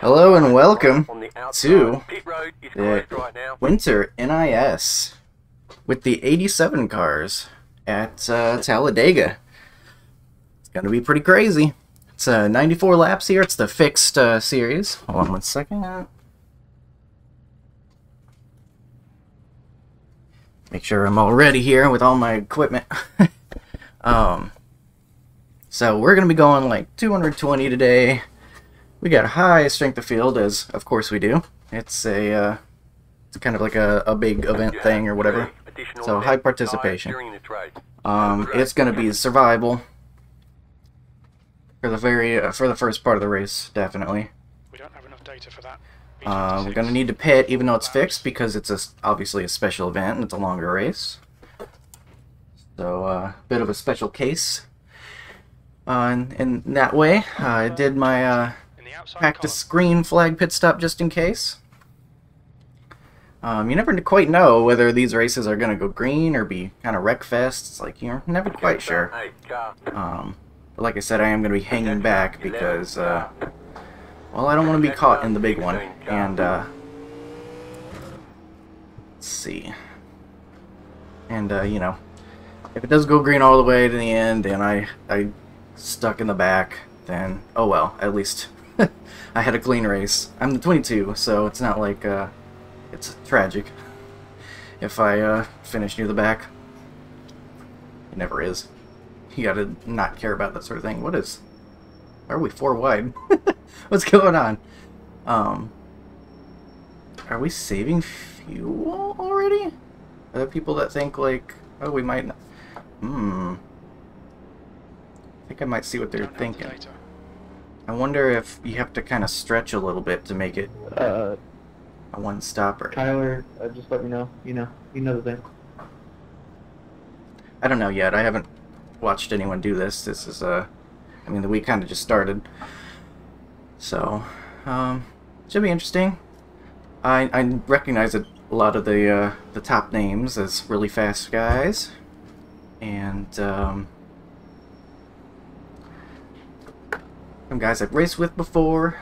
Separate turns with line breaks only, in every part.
Hello and welcome
on the outside.
to
Pit road is
the
closed right now.
Winter NIS with the 87 cars at uh, Talladega. It's going to be pretty crazy. It's uh, 94 laps here. It's the fixed uh, series. Hold on one second. Make sure I'm all ready here with all my equipment. um, so we're going to be going like 220 today. We got a high strength of field, as of course we do. It's a uh, it's kind of like a, a big event thing or whatever. So, high participation.
during this race.
Um, it's going to be survival for the very uh, for the first part of the race, definitely.
We don't have enough data for that.
Uh, we're going to need to pit, even though it's fixed, because it's a, s- obviously a special event and it's a longer race. So, uh, bit of a special case. Uh, in, in that way, uh, I did my
In the outside
flag pit stop just in case. Um, you never quite know whether these races are going to go green or be kind of wreck fest. It's like you're never quite sure. Um, but like I said, I am going to be hanging back because, uh, well, I don't want to be caught in the big one. And, uh, let's see. And, uh, you know, if it does go green all the way to the end and I, I stuck in the back, then, oh well, at least I had a clean race. I'm the 22, so it's not like, uh, it's tragic if I, uh, finish near the back. It never is. You gotta not care about that sort of thing. What is... Are we four wide? What's going on? Um... Are we saving fuel already? Are there people that think, like, oh, we might not... Hmm... I think I might see what they're
the
thinking.
data.
I wonder if you have to kind of stretch a little bit to make it
Uh,
a one-stopper.
Tyler, uh, just let me know. You know, you know the thing.
I don't know yet. I haven't watched anyone do this. This is uh, I mean, the week kind of just started, so um, should be interesting. I I recognize a lot of the uh, the top names as really fast guys, and um, some guys I've raced with before.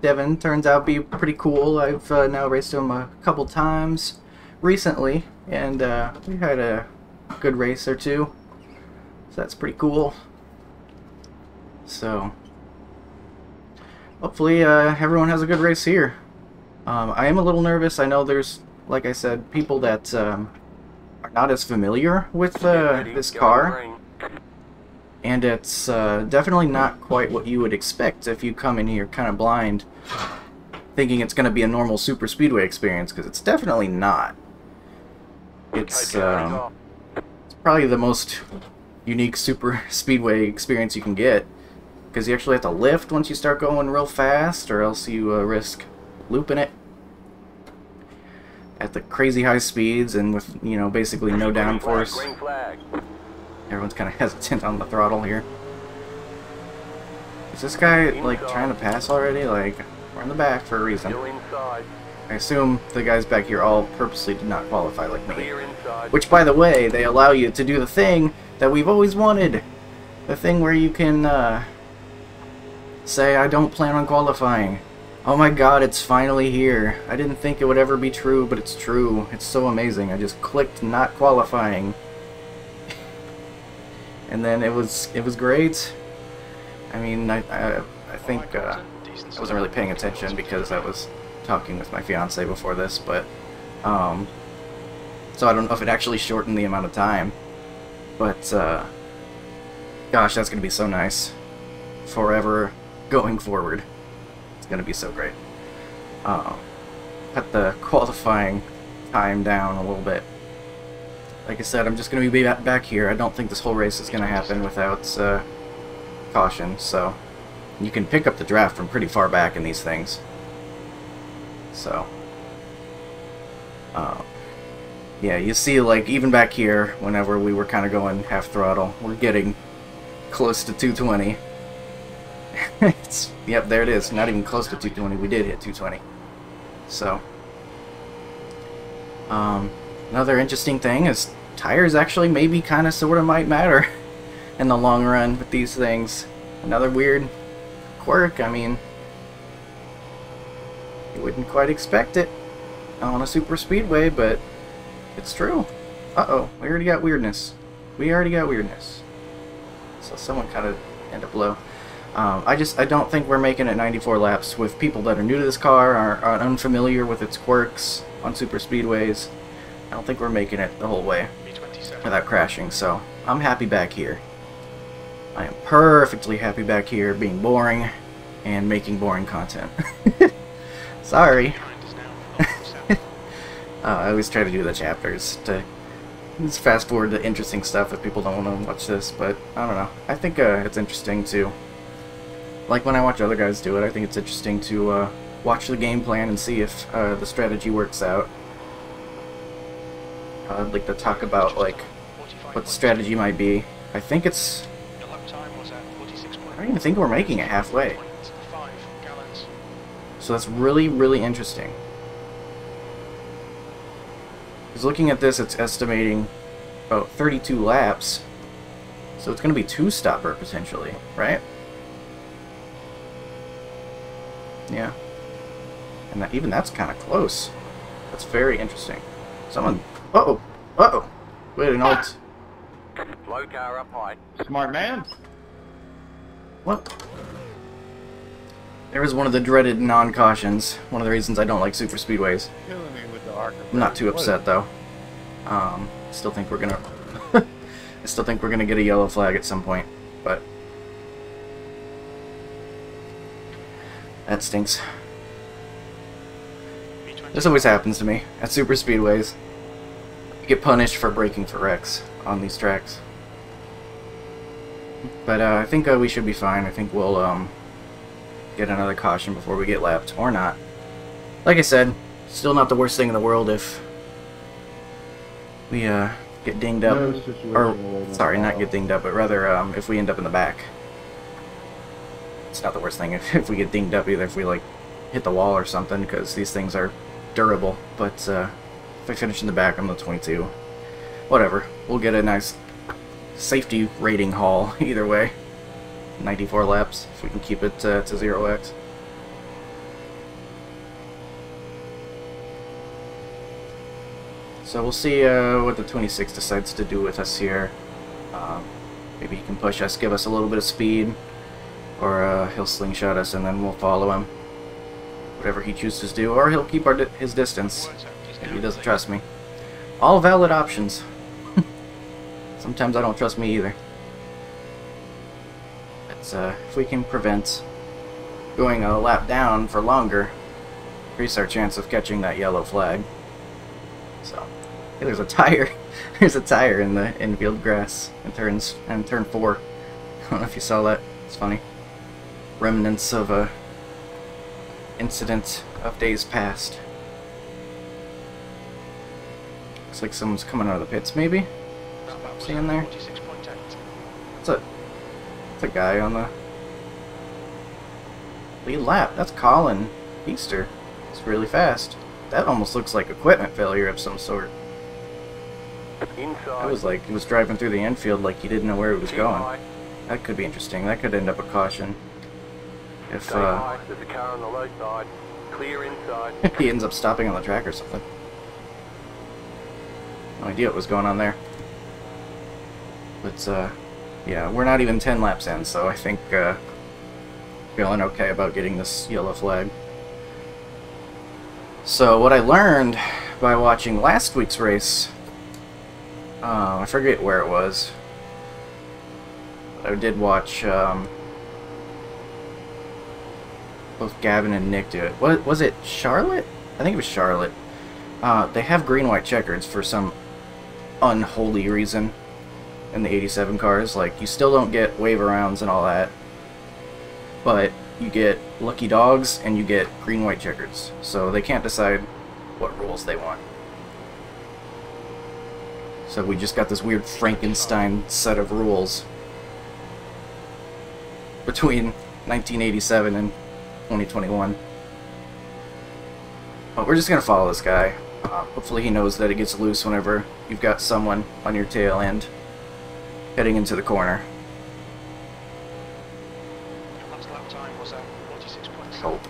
Devin turns out to be pretty cool. I've uh, now raced him a couple times recently, and uh, we had a good race or two. So that's pretty cool. So, hopefully uh, everyone has a good race here. Um, I am a little nervous. I know there's, like I said, people that um, are not as familiar with uh, this car. And it's uh, definitely not quite what you would expect if you come in here kind of blind, thinking it's going to be a normal super speedway experience, because it's definitely not. It's um, it's probably the most unique super speedway experience you can get, because you actually have to lift once you start going real fast, or else you uh, risk looping it at the crazy high speeds and with you know basically no downforce. Everyone's kind of hesitant on the throttle here. Is this guy, like, trying to pass already? Like, we're in the back for a reason. I assume the guys back here all purposely did not qualify like me. Which, by the way, they allow you to do the thing that we've always wanted. The thing where you can, uh, say, I don't plan on qualifying. Oh my god, it's finally here. I didn't think it would ever be true, but it's true. It's so amazing. I just clicked not qualifying. And then it was, it was great. I mean, I, I, I think, uh, I wasn't really paying attention because I was talking with my fiance before this, but um, so I don't know if it actually shortened the amount of time. But uh, gosh, that's gonna be so nice. Forever going forward, it's gonna be so great. Uh, cut the qualifying time down a little bit. Like I said, I'm just gonna be back here. I don't think this whole race is gonna happen without uh, caution. So you can pick up the draft from pretty far back in these things. So, um, yeah, you see, like, even back here, whenever we were kind of going half throttle, we're getting close to 220. it's, yep, there it is. Not even close to 220. We did hit 220. So, um, another interesting thing is tires actually maybe kind of sort of might matter in the long run with these things. Another weird quirk. I mean, You wouldn't quite expect it on a super speedway, but it's true. Uh-oh, we already got weirdness. We already got weirdness. So someone kind of ended up low. Um, I just I don't think we're making it 94 laps with people that are new to this car, are unfamiliar with its quirks on super speedways. I don't think we're making it the whole way without crashing, so I'm happy back here. I am perfectly happy back here being boring and making boring content. Sorry.
Behind is now 0.7.
Uh, I always try to do the chapters to just fast forward to interesting stuff if people don't want to watch this, but I don't know. I think uh, it's interesting to, like when I watch other guys do it, I think it's interesting to uh, watch the game plan and see if uh, the strategy works out. I'd like to talk about like what the strategy might be. I think it's.
Your lap time was at 46.
I don't even think we're making it halfway.
5 gallons.
So that's really, really interesting. Because looking at this, it's estimating about 32 laps. So it's going to be two-stopper, potentially, right? Yeah. And that, even that's kind of close. That's very interesting. Someone... Uh-oh! Uh-oh! Wait, no, it's...
Low car up high.
Smart man.
What? There was one of the dreaded non-cautions. One of the reasons I don't like super speedways.
Killing me with the arc.
I'm not too upset though. Um, still think we're gonna. I still think we're gonna get a yellow flag at some point, but that stinks. This always happens to me at super speedways. You get punished for braking for wrecks on these tracks. But uh, I think uh, we should be fine. I think we'll um, get another caution before we get lapped, or not. Like I said, still not the worst thing in the world if we uh, get dinged up.
No
or, sorry, not get dinged up, but rather um, if we end up in the back. It's not the worst thing if, if we get dinged up either, if we like hit the wall or something, because these things are durable. But uh, if I finish in the back, I'm the 22. Whatever. We'll get a nice safety rating haul either way. 94 laps, if we can keep it uh, to 0x. So we'll see uh, what the 26 decides to do with us here. Um, maybe he can push us, give us a little bit of speed, or uh, he'll slingshot us and then we'll follow him. Whatever he chooses to do, or he'll keep our di his distance. He doesn't trust me. All valid options. Sometimes I don't trust me either. But uh, if we can prevent going a lap down for longer, increase our chance of catching that yellow flag. So, hey, there's a tire. there's a tire in the infield grass in turns in turn four. I don't know if you saw that. It's funny. Remnants of a incident of days past. Looks like someone's coming out of the pits, maybe? See in there?
46.8.
It's a, it's a guy on the lead lap. That's Colin Easter. It's really fast. That almost looks like equipment failure of some sort.
Inside.
I was like, he was driving through the infield like he didn't know where he was going.
high.
That could be interesting. That could end up a caution. If uh,
high. Car on the low side. Clear inside.
he ends up stopping on the track or something. No idea what was going on there. But, uh, yeah, we're not even 10 laps in, so I think, uh, feeling okay about getting this yellow flag. So, what I learned by watching last week's race, uh, I forget where it was. I did watch, um, both Gavin and Nick do it. What was it? Charlotte? I think it was Charlotte. Uh, they have green white checkers for some unholy reason in the 87 cars. Like you still don't get wave arounds and all that, but you get lucky dogs and you get green white checkers. So they can't decide what rules they want. So we just got this weird Frankenstein set of rules between 1987 and 2021. But we're just gonna follow this guy. Uh, hopefully he knows that it gets loose whenever you've got someone on your tail end heading into the corner.
Your last lap time was at 46.7.
Hope.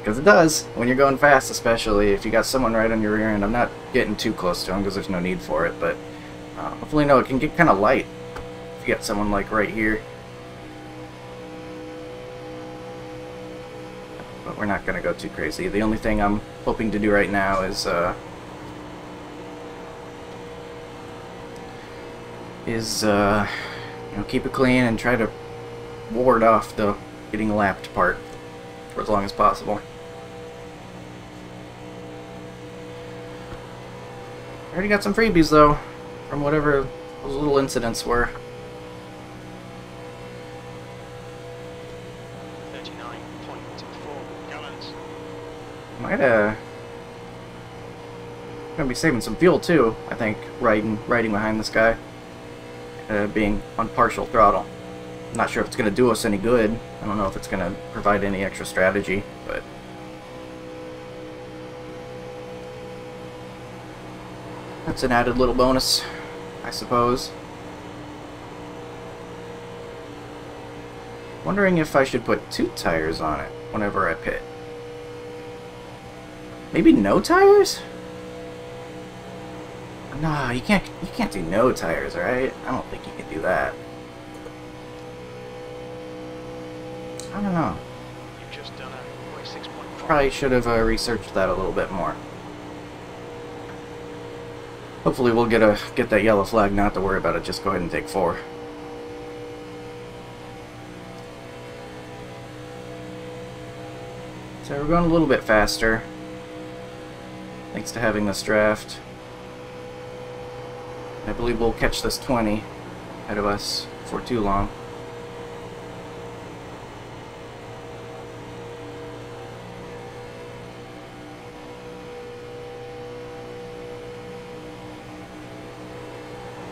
Because it does, when you're going fast especially, if you got someone right on your rear end. I'm not getting too close to them because there's no need for it, but uh, hopefully no, it can get kind of light if you got someone like right here. But we're not going to go too crazy. The only thing I'm hoping to do right now is... Uh, is uh, you know, keep it clean and try to ward off the getting lapped part for as long as possible. I already got some freebies though, from whatever those little incidents were.
39.4 gallons.
Might uh gonna be saving some fuel too, I think, riding riding behind this guy. Uh, being on partial throttle. I'm not sure if it's gonna do us any good. I don't know if it's gonna provide any extra strategy, but that's an added little bonus, I suppose. Wondering if I should put two tires on it whenever I pit. Maybe no tires? No, you can't. You can't do no tires, right? I don't think you can do that. I don't know.
You've just done a
Probably should have uh, researched that a little bit more. Hopefully, we'll get a get that yellow flag. Not to worry about it. Just go ahead and take four. So we're going a little bit faster. Thanks to having this draft. I believe we'll catch this 20 ahead of us for too long.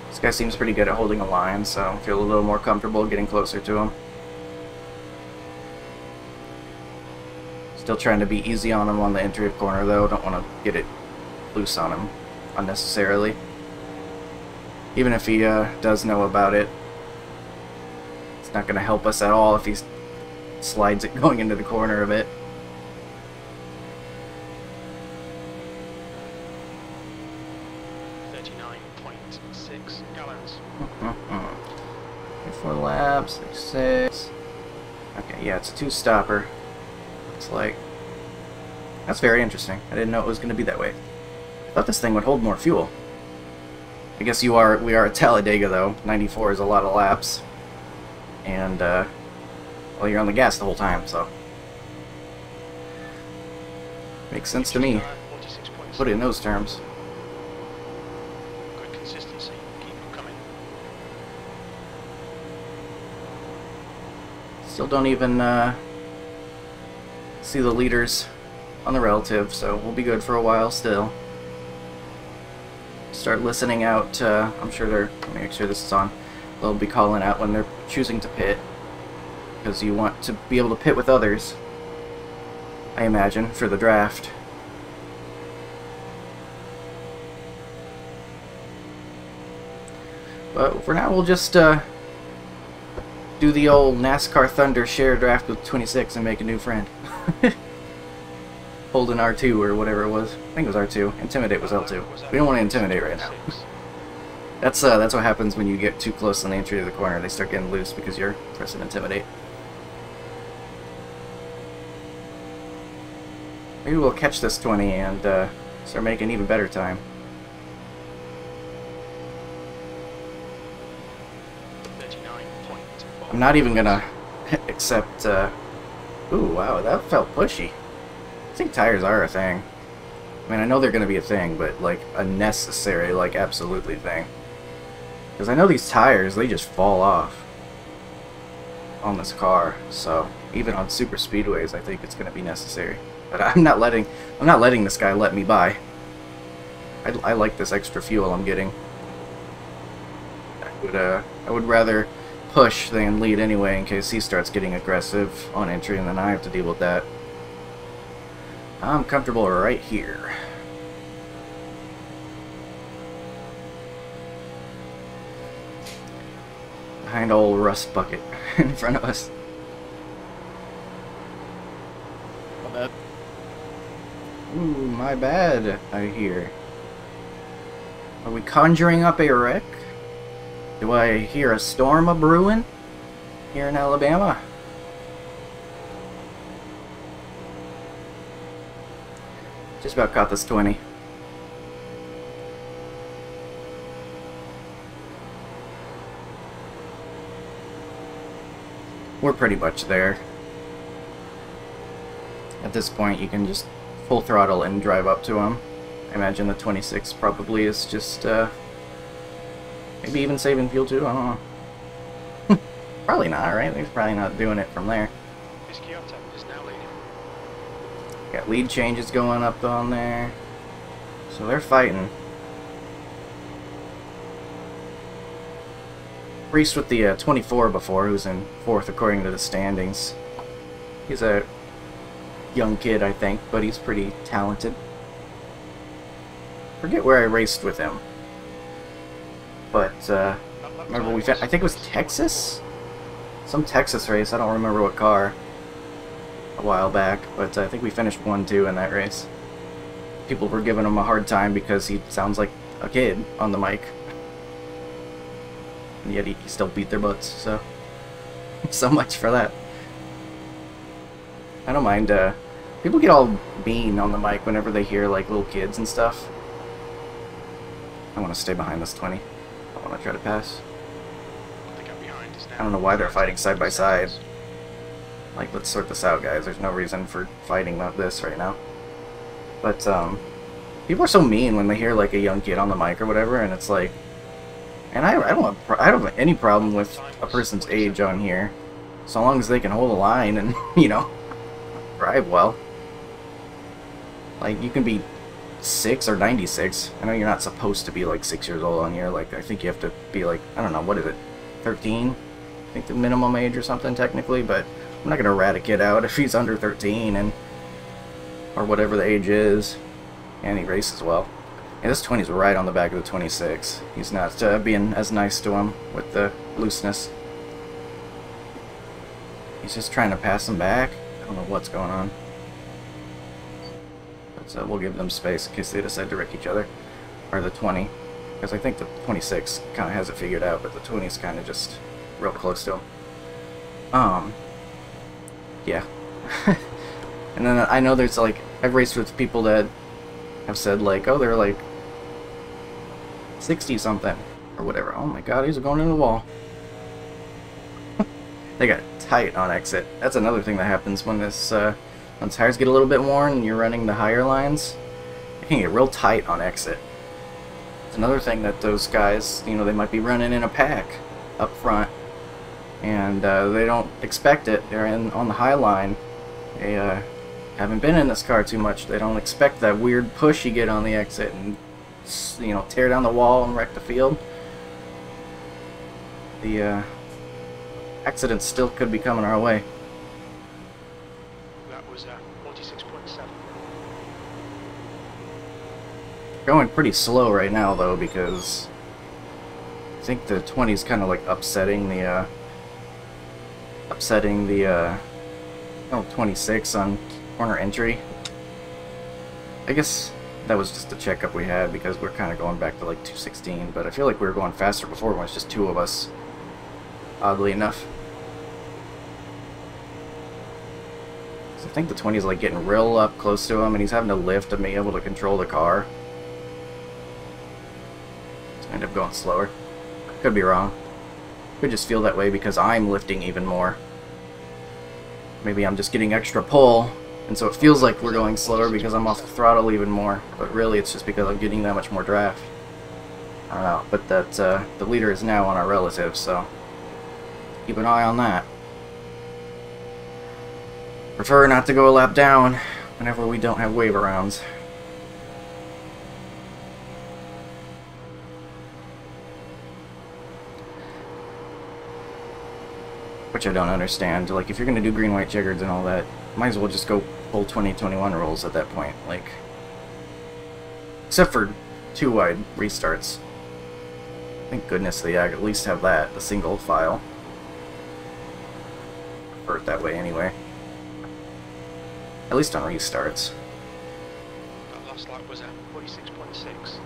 This guy seems pretty good at holding a line, so I feel a little more comfortable getting closer to him. Still trying to be easy on him on the entry of corner, though. Don't want to get it loose on him unnecessarily. Even if he uh, does know about it, it's not going to help us at all if he slides it going into the corner of it.
Thirty-nine point six gallons.
Four laps, six, six. Okay, yeah, it's a two-stopper. It's like that's very interesting. I didn't know it was going to be that way. I thought this thing would hold more fuel. I guess you are. We are at Talladega though. 94 is a lot of laps, and uh, well, you're on the gas the whole time, so makes sense to me. Put it in those terms.
Good consistency. Keep them coming.
Still don't even uh, see the leaders on the relative, so we'll be good for a while still. Start listening out. I'm sure they're. Let me make sure this is on. They'll be calling out when they're choosing to pit, because you want to be able to pit with others. I imagine for the draft. But for now, we'll just uh, do the old NASCAR Thunder share draft with 26 and make a new friend. Holding R2 or whatever it was. I think it was R2. Intimidate was L2. We don't want to intimidate right now. That's uh, that's what happens when you get too close on the entry to the corner. They start getting loose because you're pressing intimidate. Maybe we'll catch this 20 and uh, start making even better time. I'm not even gonna accept. Uh... Ooh, wow, that felt pushy. I think tires are a thing. I mean, I know they're gonna be a thing, but like a necessary, like absolutely thing. Because I know these tires, they just fall off on this car. So even on super speedways, I think it's gonna be necessary. But I'm not letting, I'm not letting this guy let me by. I, I like this extra fuel I'm getting. I would, uh, I would rather push than lead anyway in case he starts getting aggressive on entry and then I have to deal with that. I'm comfortable right here. Behind old rust bucket in front of us.
That
Ooh, my bad, I hear. Are we conjuring up a wreck? Do I hear a storm a brewing here in Alabama? Just about caught this 20. We're pretty much there. At this point, you can just full throttle and drive up to him. I imagine the 26 probably is just, uh, maybe even saving fuel too, I don't know. probably not, right? He's probably not doing it from there.
Miss Kyoto is now leading.
Got lead changes going up on there. So they're fighting. Raced with the uh, 24 before, who's in fourth according to the standings. He's a young kid, I think, but he's pretty talented. Forget where I raced with him. But, uh, remember we,
was
I think it was Texas? Some Texas race, I don't remember what car. A while back, but I think we finished 1-2 in that race. People were giving him a hard time because he sounds like a kid on the mic. And yet he, he still beat their butts, so... so much for that. I don't mind, uh... People get all mean on the mic whenever they hear, like, little kids and stuff. I want to stay behind this 20. I want to try to pass.
The gap behind is now
I don't know why they're fighting side by side. Like, let's sort this out, guys. There's no reason for fighting about this right now. But, um, people are so mean when they hear, like, a young kid on the mic or whatever, and it's like... And I, I don't have, I don't have any problem with a person's age on here. So long as they can hold a line and, you know, drive well. Like, you can be 6 or 96. I know you're not supposed to be, like, 6 years old on here. Like, I think you have to be, like, I don't know, what is it? 13? I think the minimum age or something, technically, but I'm not going to rat a kid out if he's under 13 and or whatever the age is, and he races well. And this 20's right on the back of the 26. He's not uh, being as nice to him with the looseness. He's just trying to pass him back. I don't know what's going on. But uh, we'll give them space in case they decide to wreck each other. Or the 20. Because I think the 26 kind of has it figured out, but the 20's kind of just real close to him. Um, yeah. and then I know there's like, I've raced with people that have said like, oh, they're like 60 something or whatever. Oh my god, these are going into the wall. they got tight on exit. That's another thing that happens when this, uh, when tires get a little bit worn and you're running the higher lines. They can get real tight on exit. It's another thing that those guys, you know, they might be running in a pack up front and uh, they don't expect it. They're in on the high line. They uh, haven't been in this car too much. They don't expect that weird push you get on the exit and you know tear down the wall and wreck the field. The uh, accidents still could be coming our way.
That was uh, 46.7.
Going pretty slow right now though because I think the 20 is kind of like upsetting the uh, upsetting the uh, oh, 26 on corner entry. I guess that was just the checkup we had because we're kind of going back to like 216, but I feel like we were going faster before when it was just two of us. Oddly enough. So I think the 20 is like getting real up close to him and he's having to lift to be able to control the car. End up going slower. Could be wrong. Could just feel that way because I'm lifting even more. Maybe I'm just getting extra pull, and so it feels like we're going slower because I'm off the throttle even more. But really, it's just because I'm getting that much more draft. I don't know, but that uh, the leader is now on our relative, so keep an eye on that. Prefer not to go a lap down whenever we don't have wave rounds. Which I don't understand. Like, if you're gonna do green, white, checkered and all that, might as well just go full 2021 rolls at that point. Like, except for two wide restarts. Thank goodness they at least have that, the single file. Prefer it that way anyway. At least on restarts.
That last lap was at 46.6.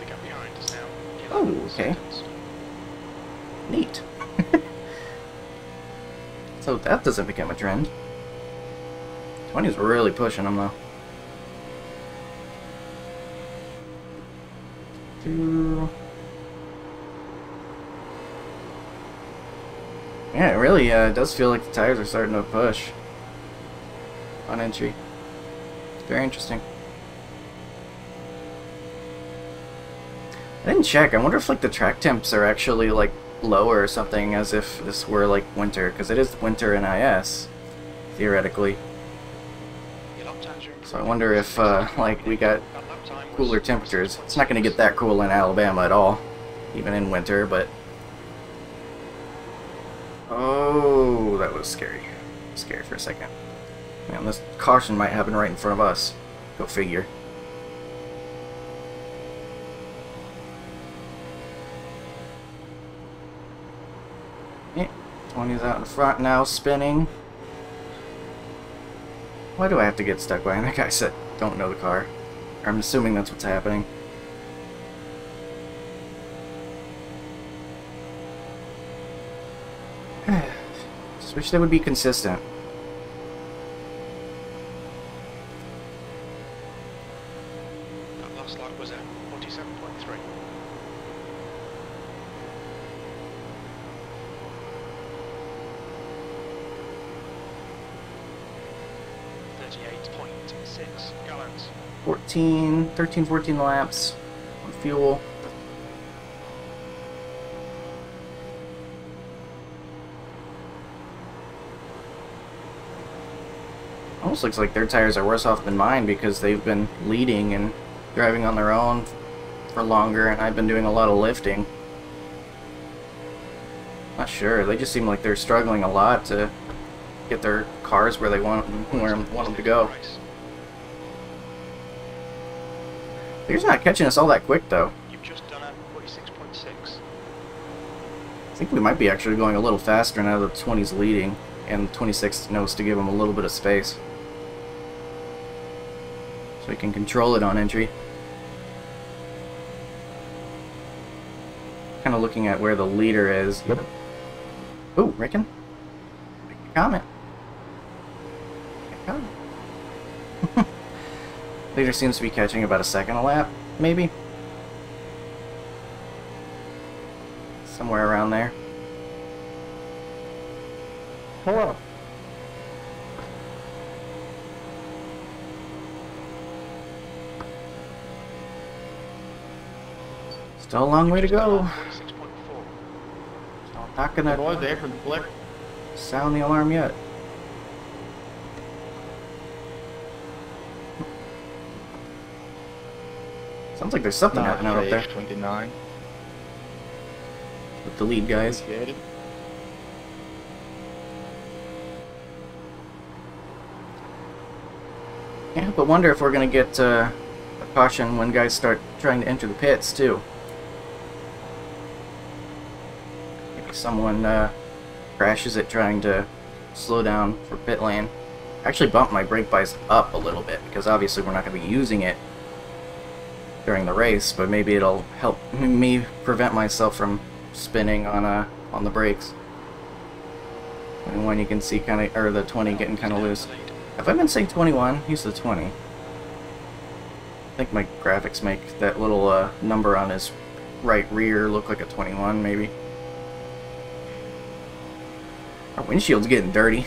The gap behind is now.
Oh, okay. Neat. so that doesn't become a trend. 20's really pushing them though. Two. Yeah, it really uh, does feel like the tires are starting to push on entry. Very interesting. I didn't check. I wonder if like the track temps are actually like lower or something, as if this were like winter, because it is winter in IS, theoretically. So I wonder if uh, like we got cooler temperatures. It's not going to get that cool in Alabama at all, even in winter, but... Oh, that was scary. Scary for a second. Man, this caution might happen right in front of us. Go figure. Yeah, 20's out in front now, spinning. Why do I have to get stuck behind that guy said don't know the car? I'm assuming that's what's happening. Just wish they would be consistent. 13, 14 laps on fuel. Almost looks like their tires are worse off than mine because they've been leading and driving on their own for longer, and I've been doing a lot of lifting. Not sure. They just seem like they're struggling a lot to get their cars where they want where want them to go.
Race.
Not catching us all that quick, though.
You've just done a forty-six point six.
I think we might be actually going a little faster now that the 20's leading, and the 26 knows to give him a little bit of space. So he can control it on entry. Kind of looking at where the leader is. Ooh, Rickon? Make a comment. Make a comment. Leader seems to be catching about a second a lap, maybe? Somewhere around there.
Hello.
Still a long way to go.
Forty-six point four.
So I'm not gonna
the apron flick.
sound the alarm yet. Sounds like there's something happening out up there
29.
with the lead guys. Yeah, but wonder if we're gonna get uh, a caution when guys start trying to enter the pits too. Maybe someone uh, crashes it trying to slow down for pit lane. I actually bumped my brake bias up a little bit because obviously we're not gonna be using it during the race, but maybe it'll help me prevent myself from spinning on uh, on the brakes. And when you can see kind of, or the 20 getting kind of loose. Have I been saying 21? He's the 20. I think my graphics make that little uh, number on his right rear look like a 21, maybe. Our windshield's getting dirty.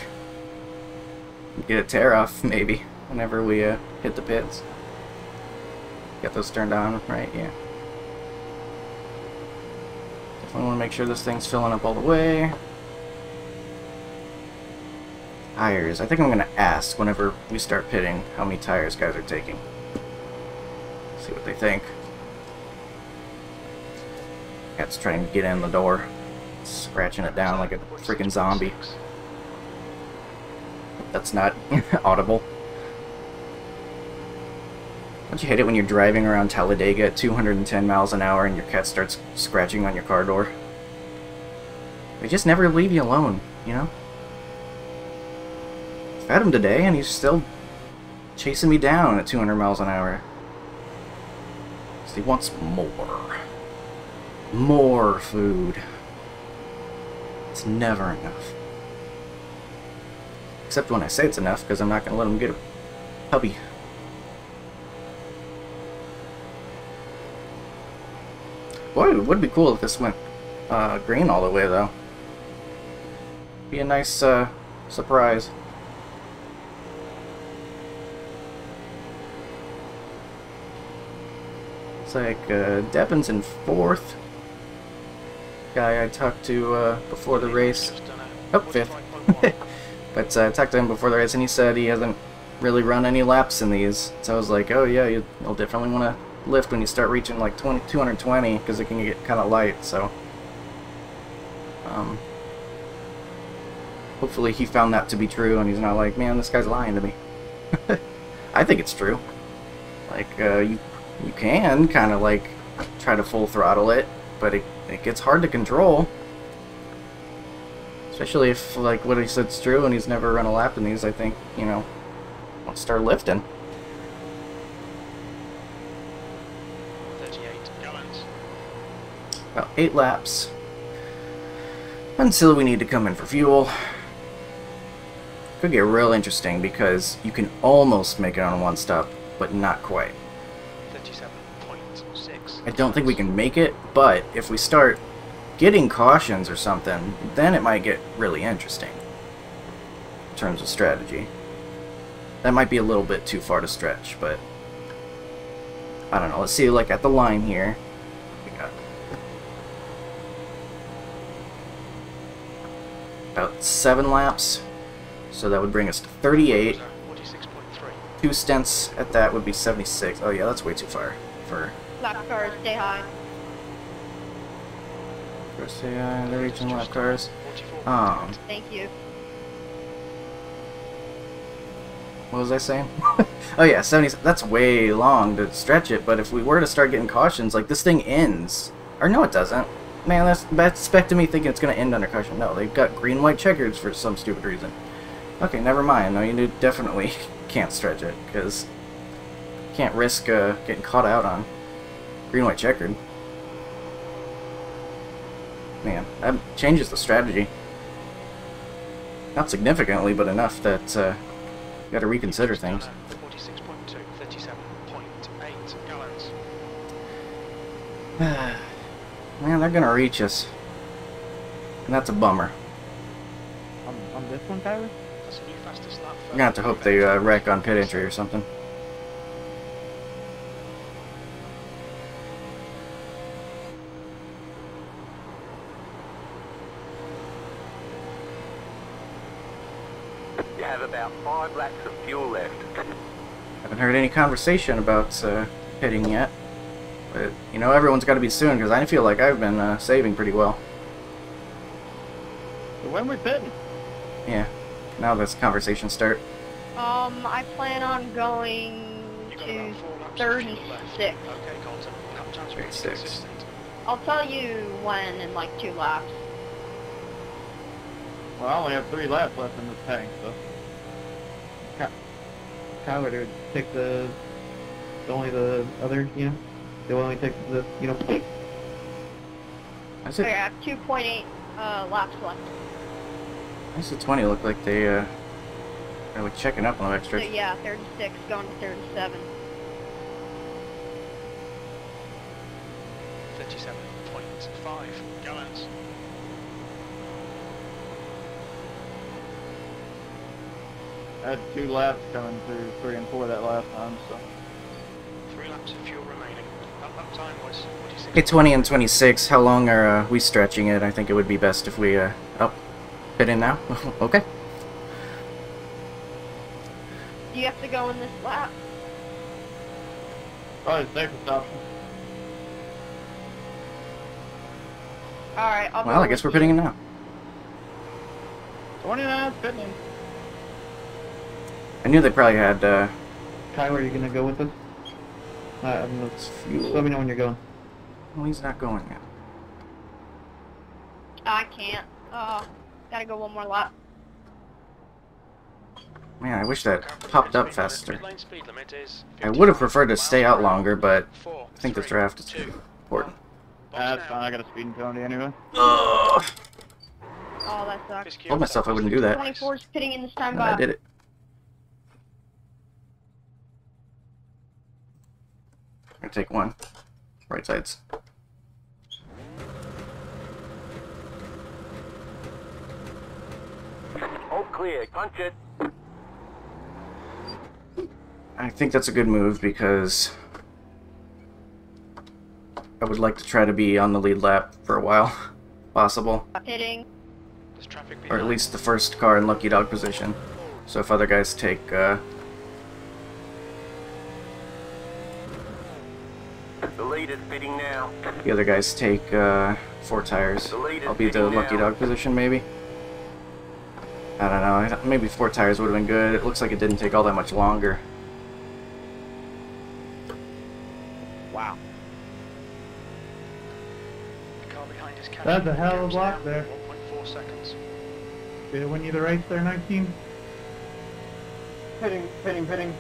Get a tear off, maybe, whenever we uh, hit the pits. Get those turned on, right? Yeah. Definitely want to make sure this thing's filling up all the way. Tires. I think I'm going to ask whenever we start pitting how many tires guys are taking. See what they think. Cat's trying to get in the door. Scratching it down like a freaking zombie. That's not audible. Don't you hate it when you're driving around Talladega at 210 miles an hour and your cat starts scratching on your car door? They just never leave you alone, you know? fed him today, and he's still chasing me down at 200 miles an hour. 'Cause he wants more. More food. It's never enough. Except when I say it's enough, because I'm not going to let him get a puppy. It would be cool if this went uh, green all the way, though. Be a nice uh, surprise. It's like uh, Devin's in fourth. Guy I talked to uh, before the race. Oh, fifth. But uh, I talked to him before the race, and he said he hasn't really run any laps in these. So I was like, oh yeah, you'll definitely want to lift when you start reaching like 20, 220, because it can get kind of light. So, um, hopefully he found that to be true, and he's not like, man, this guy's lying to me. I think it's true. Like uh, you, you can kind of like try to full throttle it, but it it gets hard to control. Especially if, like, what he said's true and he's never run a lap in these, I think, you know, to start lifting.
38 gallons.
About eight laps. Until we need to come in for fuel. Could get real interesting because you can almost make it on one stop, but not quite.
37.6.
I don't think we can make it, but if we start getting cautions or something, then it might get really interesting. In terms of strategy. That might be a little bit too far to stretch, but I don't know. Let's see like at the line here. We got about seven laps. So that would bring us to 38. Two stints at that would be 76. Oh yeah, that's way too far for
Lap cars, stay high.
First, yeah, they're reaching lap cars. Um,
Thank you.
what was I saying? oh yeah, 70. That's way long to stretch it. But if we were to start getting cautions, like this thing ends, or no, it doesn't. Man, that's that's to me thinking it's gonna end under caution. No, they've got green white checkers for some stupid reason. Okay, never mind. No, you definitely can't stretch it because can't risk uh, getting caught out on green white checkered. Man, that changes the strategy. Not significantly, but enough that uh, you got to reconsider things.
46.2. 37.8 gallons.
Man, they're gonna reach us, and that's a bummer.
On, on this one, Tyler?
That's a new fastest lap.
I'm gonna have to hope they uh, wreck on pit entry or something.
You have about five laps of fuel left.
Haven't heard any conversation about uh, pitting yet, but you know everyone's got to be soon because I feel like I've been uh, saving pretty well.
When we're pitting?
Yeah. Now this conversation start.
Um, I plan on going to
about four laps of fuel left.
36.
Okay, Colton. Lap time's pretty
36.
I'll tell you when in like two laps.
Well, I only have three laps left in this tank, so.
Tyler to take the, the only the other, you know, they'll only take the, you know,
I
Okay,
said,
I have 2.8 uh, laps left.
I said 20 look like they uh, are like checking up on the
So yeah, 36 going to 37.
37.5 gallons.
I had two laps coming through three and four that last time, so.
Three laps of fuel remaining. That lap time was 46.
Okay, 20 and 26. How long are uh, we stretching it? I think it would be best if we uh, oh, pit in now. okay.
Do you have to go in this lap?
Probably the safest option.
Alright, I'll
Well, I guess we're
with you.
pitting in now.
29 pitting.
I knew they probably had uh,
Tyler, you gonna go with us? Uh, I mean, let's,
fuel.
let me know when you're going.
Well, he's not going yet.
I can't. Uh, gotta go one more lap.
Man, I wish that
Current
popped up faster.
lane speed limit is
I would have preferred to stay out longer, but I think the draft is
two,
important.
That's fine. I got a speeding penalty anyway.
Ugh.
Oh, that sucks.
Fisky
Told myself I wouldn't do that.
24 is pitting in this time,
And I did it. I'm gonna take one. Right sides.
All clear. Punch it.
I think that's a good move because I would like to try to be on the lead lap for a while, possible.
Pitting.
There's traffic
Or at least the first car in Lucky Dog position. So if other guys take, uh,
The leader's pitting now.
the other guys take, uh, four tires, I'll be the Lucky
now.
Dog position maybe. I don't know, maybe four tires would have been good. It looks like it didn't take all that much longer.
Wow.
The car behind is
That's a hell of a
gaps
block there.
1.4 seconds.
Did it win you the race there, 19?
Pitting, pitting, pitting.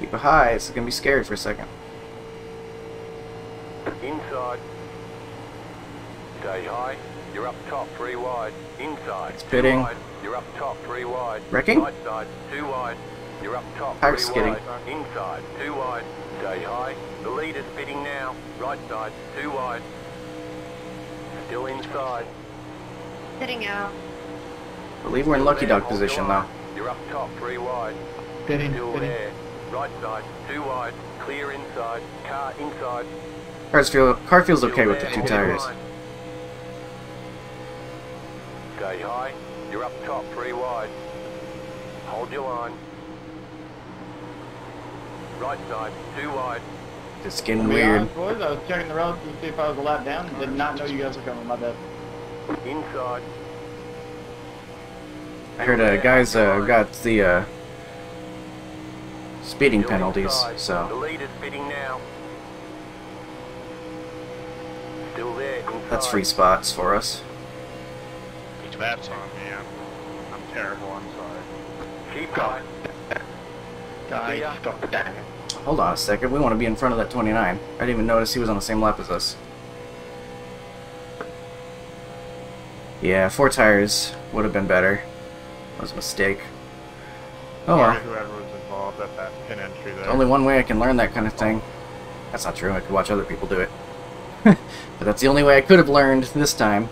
Keep it high, it's gonna be scary for a second.
Inside. Stay high. You're up top, three wide. Inside.
It's
two
pitting.
wide. You're up top, three wide.
Wrecking?
Right side, two wide. You're up top,
Tires
three
skidding.
wide. Inside, two wide. Stay high. The lead is pitting now. Right side, two wide. Still inside.
Pitting out.
believe we're in Lucky
there,
Dog position though.
You're up top, three wide.
Pitting,
Still
pitting.
there. Right side, two wide. Clear inside. Car inside.
Cars feel, car feels okay with the two tires.
line. Stay high. You're up top, three wide. Hold your line. Right side, two wide.
It's
To
getting
be
weird.
honest, boys, I was checking the roads to see if I was a lap down. Did not know you guys were coming. My bad.
Inside.
I heard uh, guys uh, got the uh, speeding penalties, so
leader's pitting now. Still there, inside.
that's free spots for us.
That's on me. I'm, I'm terrible. I'm sorry.
Keep going.
Guys, stop.
Hold on a second, we want to be in front of that 29. I didn't even notice he was on the same lap as us. Yeah, four tires would have been better. That was a mistake. Oh well.
At that pin entry there.
Only one way I can learn that kind of thing. That's not true, I could watch other people do it. but that's the only way I could have learned this time.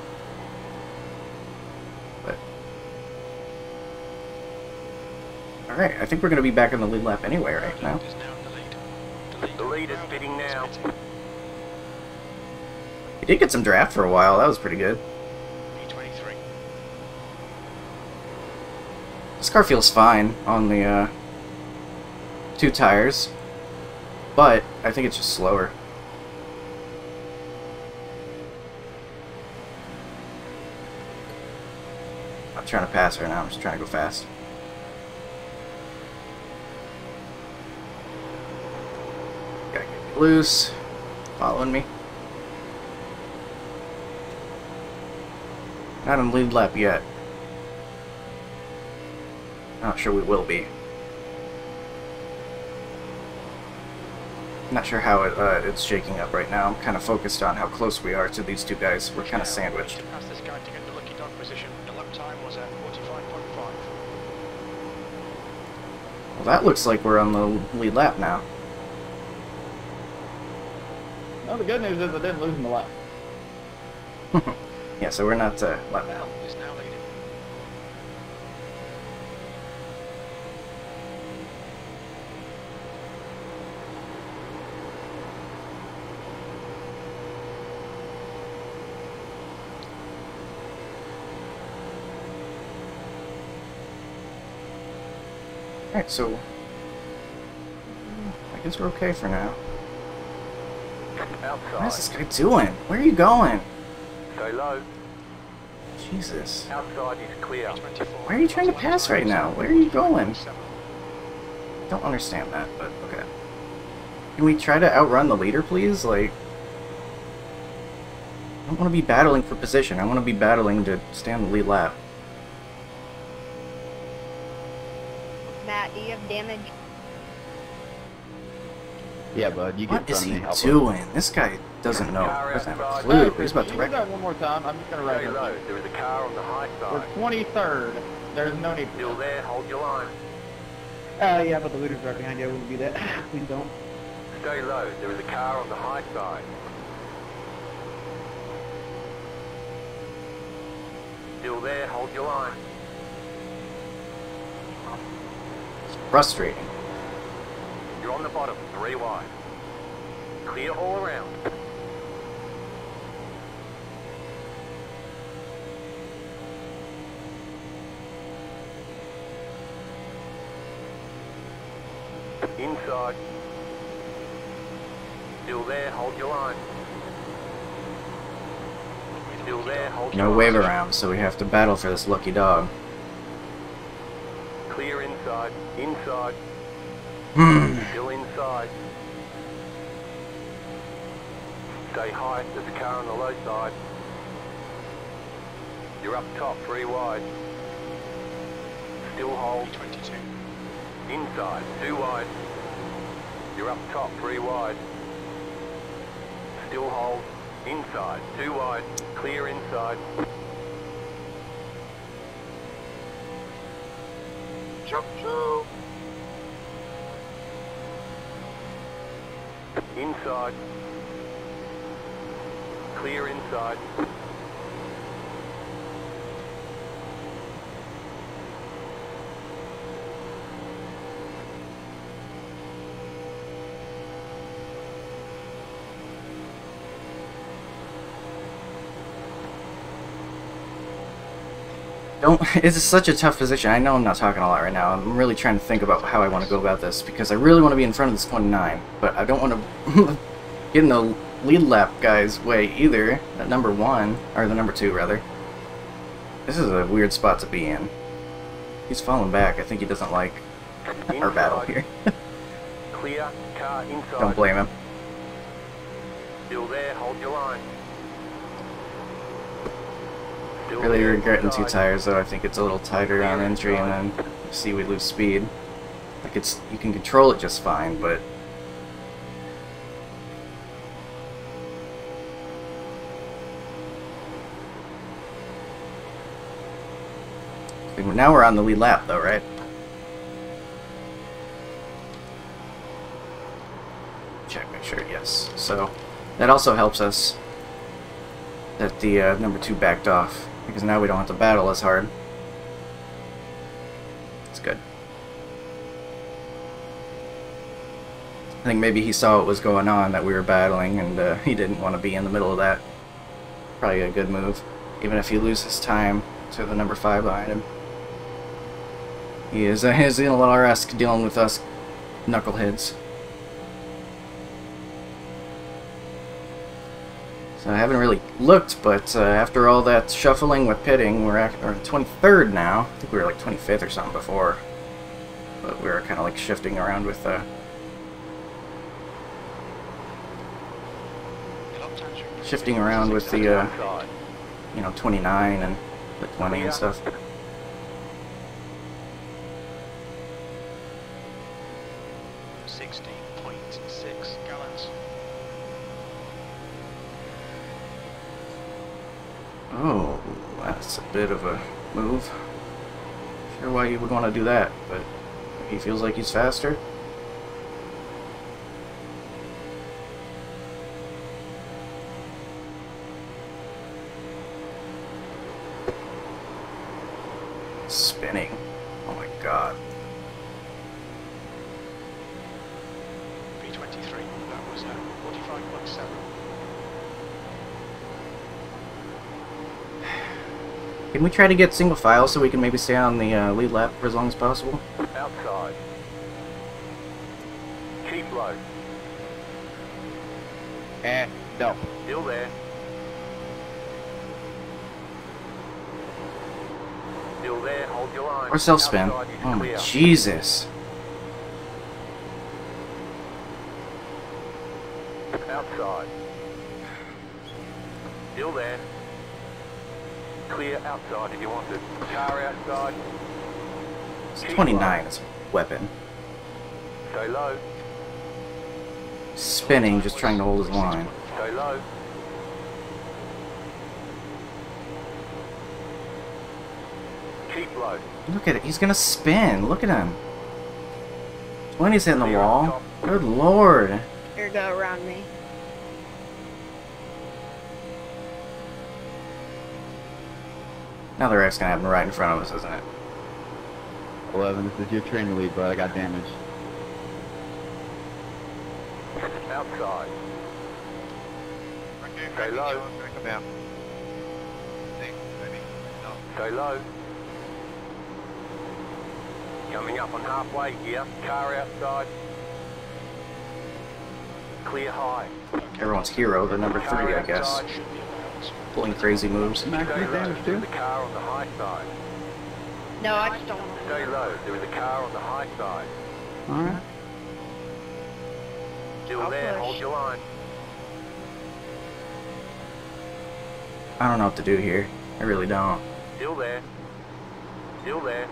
But... Alright, I think we're going to be back in the lead lap anyway right now.
Is now in the lead.
The lead is
Brown
pitting now.
He did get some draft for a while, that was pretty good. This car feels fine on the uh, two tires, but I think it's just slower. I'm trying to pass her now, I'm just trying to go fast. Gotta get loose. Following me. Not on lead lap yet. Not sure we will be. Not sure how it, uh, it's shaking up right now. I'm kind of focused on how close we are to these two guys. We're kind of sandwiched.
To pass this guy to get the lucky dog position. The lap time was at 45.5.
Well, that looks like we're on the lead lap now.
No, the good news is I didn't lose in the lap.
Yeah, so we're not uh, lap
Bell is now leading.
Alright, so... I guess we're okay for now. What is this guy doing? Where are you going?
Stay low.
Jesus.
Outside is clear.
P24.
Why are you trying to pass right now? Where are you going?
7.
Don't understand that, but okay. Can we try to outrun the leader, please? Like... I don't want to be battling for position. I want to be battling to stay on the lead lap.
Matt, do you have damage?
Yeah, bud, you
What
get
is he
something help.
doing? This guy doesn't know. Doesn't have a clue. He's about to
Can
wreck.
that one more time? I'm just gonna write
Stay
it.
low. There is a car on the high side.
We're 23rd. There's no need
Still
for
there, hold your line.
Uh, yeah, but the looter's right behind you. I wouldn't do that. Please don't.
Stay low. There is a car on the high side. Still there, hold your line.
It's frustrating.
You're on the bottom, three wide. Clear all around. Inside. Still there, hold your line. Still there, hold your
No wave around, so we have to battle for this lucky dog.
Clear inside, inside,
Hmm.
still inside. Stay high, there's a car on the low side. You're up top, three wide. Still hold,
B22.
inside, two wide. You're up top, three wide. Still hold, inside, two wide, clear inside. Inside. Clear inside.
Don't. It's such a tough position. I know I'm not talking a lot right now. I'm really trying to think about how I want to go about this because I really want to be in front of this 29, but I don't want to get in the lead lap guy's way either. At number one or the number two rather. This is a weird spot to be in. He's falling back. I think he doesn't like our battle here.
Clear, car inside.
don't blame him.
Still there, hold your line.
Really regretting two tires though. I think it's a little tighter on entry, and then you see we lose speed. Like it's you can control it just fine, but now we're on the lead lap though, right? Check, make sure. Yes. So that also helps us that the uh, number two backed off because now we don't have to battle as hard. It's good. I think maybe he saw what was going on that we were battling and uh, he didn't want to be in the middle of that. Probably a good move, even if he loses time to the number five behind him. He is uh, he's in a little risk dealing with us knuckleheads. So I haven't really looked, but uh, after all that shuffling with pitting, we're at we're 23rd now. I think we were like 25th or something before. But we were kind of like shifting around with uh, shifting around with the uh, you know 29 and the 20 and stuff. Bit of a move. Sure why you would want to do that, but he feels like he's faster. Can we try to get single file so we can maybe stay on the uh, lead lap for as long as possible?
Outside. Keep low.
Eh, no.
Still there. Still there, hold your line.
Or self spin. Oh my
clear.
Jesus.
Outside. Still there. Clear outside if you want it. Car outside.
It's 29. It's weapon.
Stay low.
Spinning, just trying to hold his line.
Stay low. Keep low.
Look at it. He's gonna spin. Look at him. When he's hitting the wall. Good lord.
Here, go around me.
Now the wreck's gonna happen right in front of us, isn't it?
11, this is your training lead, but I got damaged.
Outside.
Okay,
Stay low.
Gonna come out. Six, maybe. No.
Stay low. Coming up on halfway here. Car outside. Clear high.
Everyone's hero, the number three, I guess.
Outside.
Should be allowed.
Pulling crazy moves.
Max,
Stay
you
low.
damaged
There
too?
is a car on the high side.
No, I just don't
Stay low. There is a car on the high side.
Alright.
Still
I'll
there.
push.
Hold your line.
I don't know what to do here. I really don't.
Still there. Still there.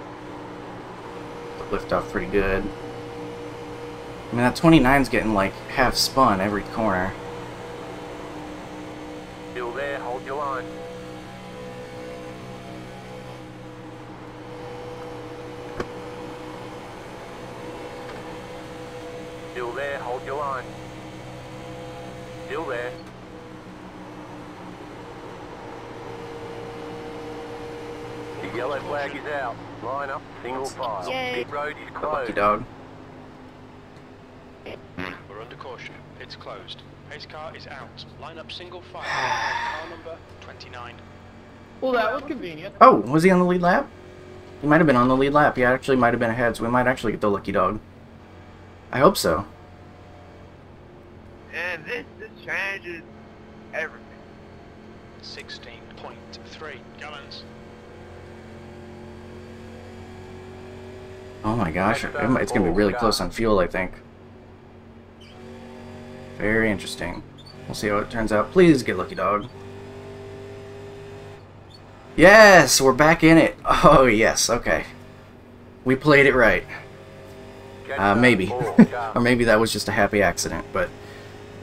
Lift off pretty good. I mean, that 29's getting like half spun every corner.
Still there. Hold your line. Still there. Hold your line. Still there. The yellow flag is out. Line up. Single file.
Yay.
Pit road is closed.
Lucky dog.
We're under caution. It's closed. Pace car is out. Line up single file. car number 29.
Well, that was convenient.
Oh, was he on the lead lap? He might have been on the lead lap. He actually might have been ahead, so we might actually get the lucky dog. I hope so.
And this, this changes everything.
16.3 gallons.
Oh my gosh, it's gonna be really close on fuel, I think. Very interesting. We'll see how it turns out. Please get lucky dog. Yes, we're back in it. Oh yes, okay. We played it right. Uh, maybe. Or maybe that was just a happy accident, but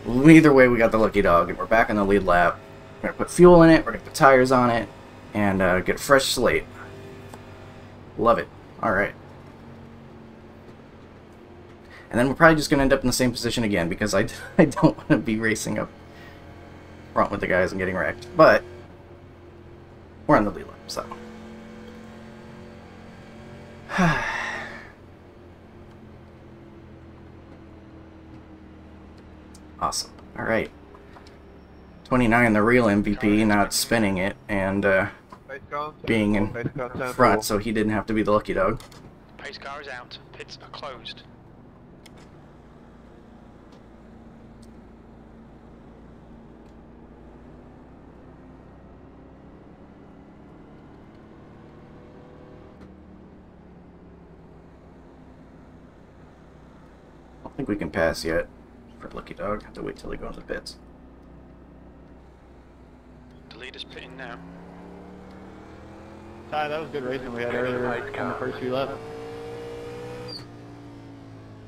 either way, we got the lucky dog, and we're back in the lead lap. We're gonna put fuel in it, we're gonna put tires on it, and uh, get a fresh slate. Love it. Alright. And then we're probably just gonna end up in the same position again, because I, I don't want to be racing up front with the guys and getting wrecked. But, we're on the lead lap, so. Awesome. All right. 29, the real MVP, not spinning it and uh, being in
Pace car, turn
front, so he didn't have to be the lucky dog.
Pace car is out. Pits are closed.
Don't think we can pass yet for lucky dog. Have to wait till they go into the pits.
The leader's pitting now.
Ty, that was good racing we had earlier on the first few laps.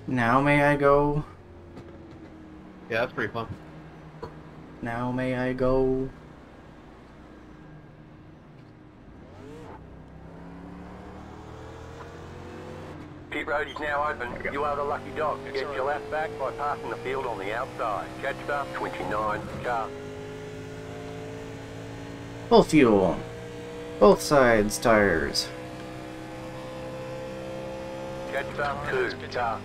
Now may I go?
Yeah, that's pretty fun.
Now may I go?
Pit road is now open.
There we go.
You are the lucky dog. Get your lap back by passing the field on the outside. Catch up 29 car.
Full fuel. Both sides tires.
Catch up 2 car.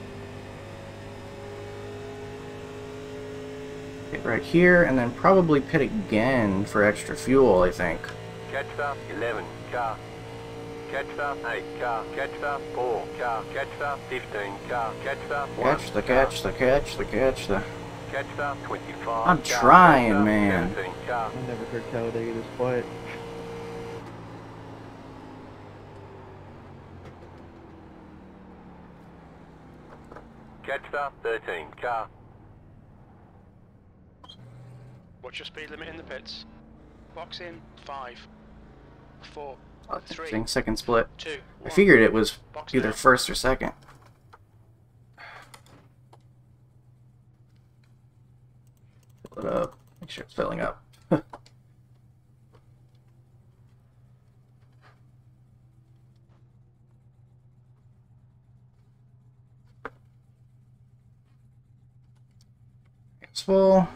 Hit right here, and then probably pit again for extra fuel, I think.
Catch up 11 car. Catch up 8 car. Catch up 4 car. Catch up 15 car. Catch up 1
Catch the catch, the catch, the catch, the...
Catch up 25
I'm trying, man.
I never heard Talladega this quiet.
Catch up 13 car.
What's your speed limit in the pits? Box in. Five. Four.
Oh, that's. Second split.
Two,
I figured it was
Box
either
down.
first or second. Fill it up. Make sure it's filling up. it's full.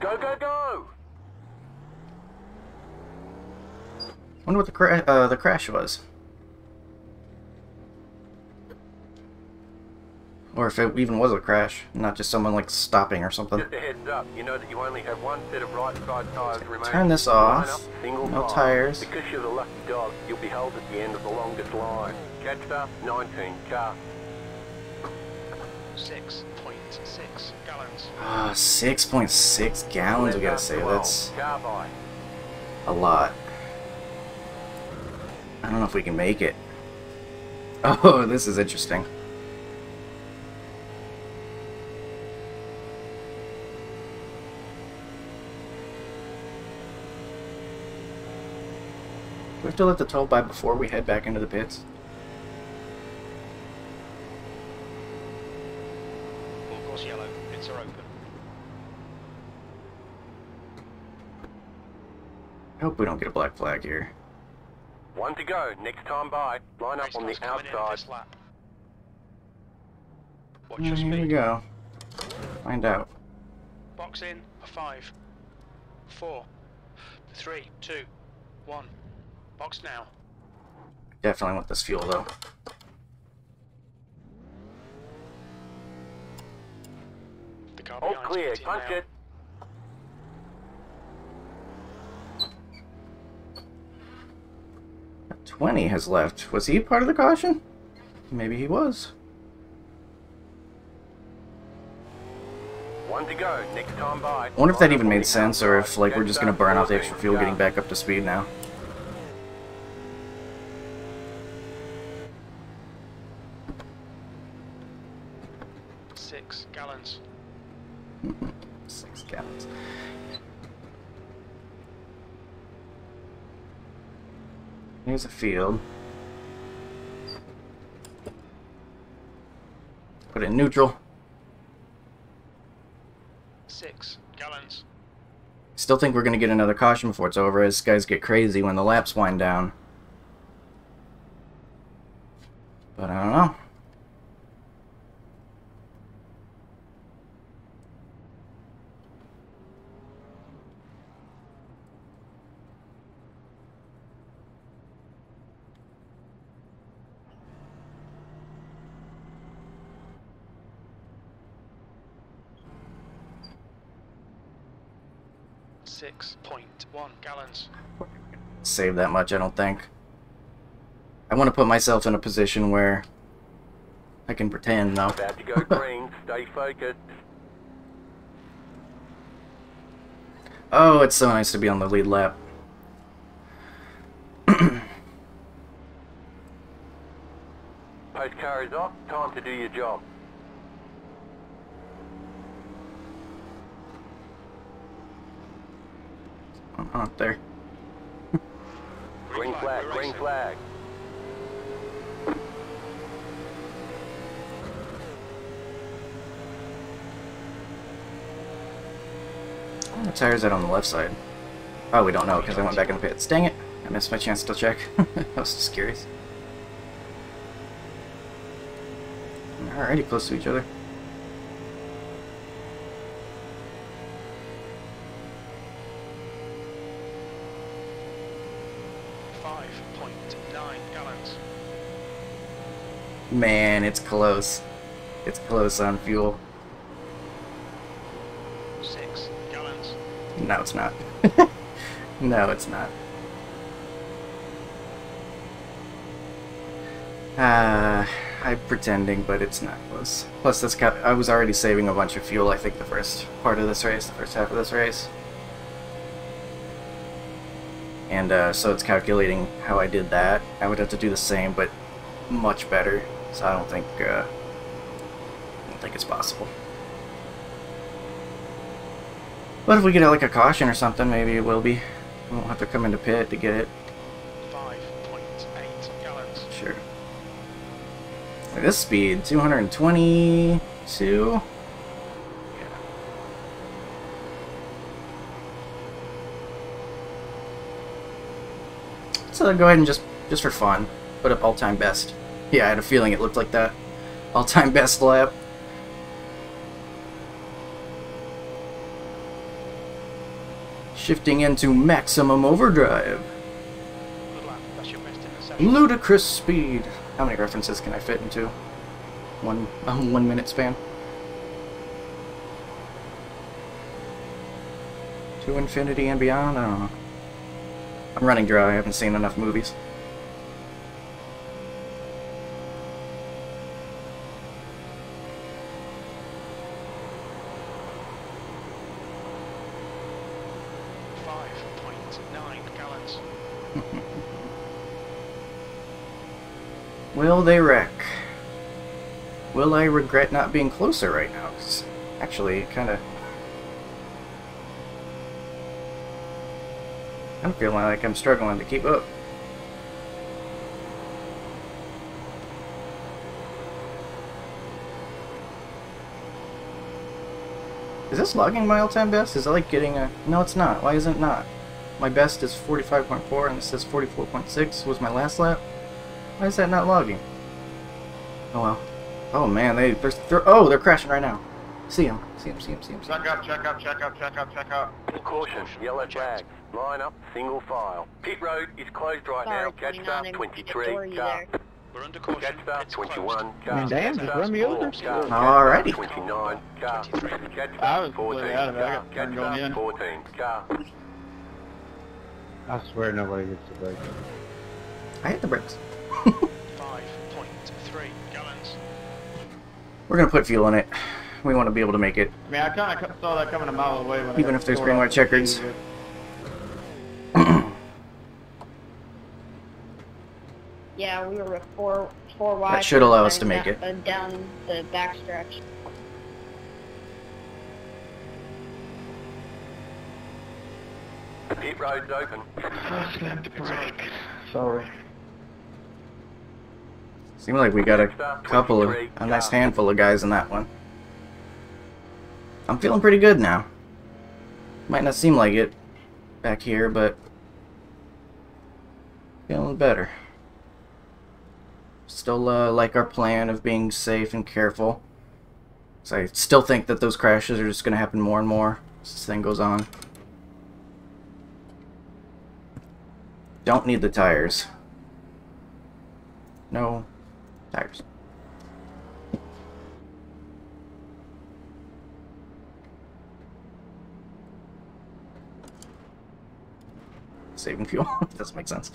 Go, go, go!
Wonder what the cra- uh, the crash was. Or if it even was a crash, not just someone like stopping or something.
Just a heads up, you know that you only have one set of right side tyres remaining.
Turn this off.
up,
No tires.
Because you're the lucky dog, you'll be held at the end of the longest line. Catch 19 car.
6.6 gallons.
Ah, 6.6 gallons we gotta say. That's a lot. I don't know if we can make it. Oh, this is interesting. Do we have to let the toll by before we head back into the pits?
All course yellow. Pits are open.
I hope we don't get a black flag here.
One to go, next time by. Line up
Race
on the
car's coming in
outside.
Watch
Yeah,
your mm,
here we go. Find out.
Box in for five, four, three, two, one. Box now.
Definitely want this fuel though.
The car
All clear,
pitting
punch
now.
it.
Twenty has left. Was he part of the caution? Maybe he was.
One to go, next time by.
I wonder if that even made sense, or if like we're just gonna burn off the extra fuel getting back up to speed now.
Six gallons.
Six gallons. Here's a field. Put it in neutral.
Six gallons.
Still think we're gonna get another caution before it's over, as guys get crazy when the laps wind down. But I don't know.
Six point one gallons.
Save that much, I don't think. I want to put myself in a position where I can pretend, though.
About to go green, stay focused.
Oh, it's so nice to be on the lead lap.
Post car is off, time to do your job.
I'm not there.
Green flag, green flag.
The tire's out on the left side. Oh, we don't know because I went back in the pits. Dang it! I missed my chance to check. I was just curious. Already close to each other.
Five point nine gallons.
Man, it's close. It's close on fuel.
Six gallons.
No, it's not. no, it's not. Uh, I'm pretending, but it's not close. Plus, this cal- I was already saving a bunch of fuel, I think, the first part of this race, the first half of this race. And uh, so it's calculating how I did that. I would have to do the same, but much better. So I don't think, uh, I don't think it's possible. But if we get like a caution or something, maybe it will be. We won't have to come into pit to get it.
Five point eight gallons.
Sure. At this speed, 222? Let's uh, go ahead and just, just for fun, put up all-time best. Yeah, I had a feeling it looked like that. All-time best lap. Shifting into maximum overdrive. Ludicrous speed. How many references can I fit into one um, one minute span? To infinity and beyond. I don't know. I'm running dry. I haven't seen enough movies.
Five point nine gallons.
Will they wreck? Will I regret not being closer right now? 'Cause actually, kind of. I'm feeling like I'm struggling to keep up. Is this logging my all-time best? Is it like getting a... No, it's not. Why is it not? My best is 45.4 and it says 44.6 was my last lap. Why is that not logging? Oh well. Oh man, they they're, they're oh they're crashing right now. See him, see him, see him, see him.
Check up, check up, check up, check up, check up.
Caution, yellow flag. Line up, single file. Pit road is closed right
Sorry,
now.
29,
Jetstar 23,
adore
car.
We're under caution.
Jetstar
It's
21, car.
I mean, damn, just run me over.
Car.
Alrighty.
29, car.
23.
Jetstar
I was
14,
completely out of it.
Car.
got turned going
Jetstar
in.
14, car.
I swear nobody gets the break.
I hit the brakes.
Five point three gallons.
We're gonna put fuel in it. We want to be able to make it.
I mean, I kind of saw that coming a mile away. When
Even
got
if there's green,
door
white
off.
checkers.
Yeah, we were four four wide.
That should allow us to make
down-
it.
Down the backstretch.
Pit road's open.
Sorry.
Seems like we got a couple of a nice handful of guys in that one. I'm feeling pretty good now. Might not seem like it back here, but feeling better. Still uh, like our plan of being safe and careful. So I still think that those crashes are just going to happen more and more as this thing goes on. Don't need the tires. No tires. Saving fuel. Doesn't make sense.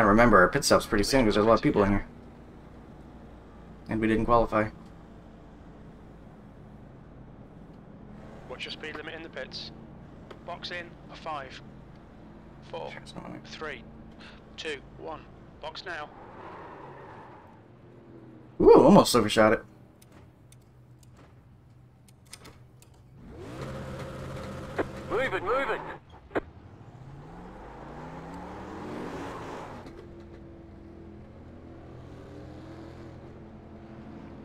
Gotta remember, our pit stop's pretty soon because there's a lot of people in here. And we didn't qualify.
What's your speed limit in the pits? Box in. A five. Four.
Sure, it's not on there.
Three. Two. One. Box now.
Ooh, almost overshot it.
Move it, move it.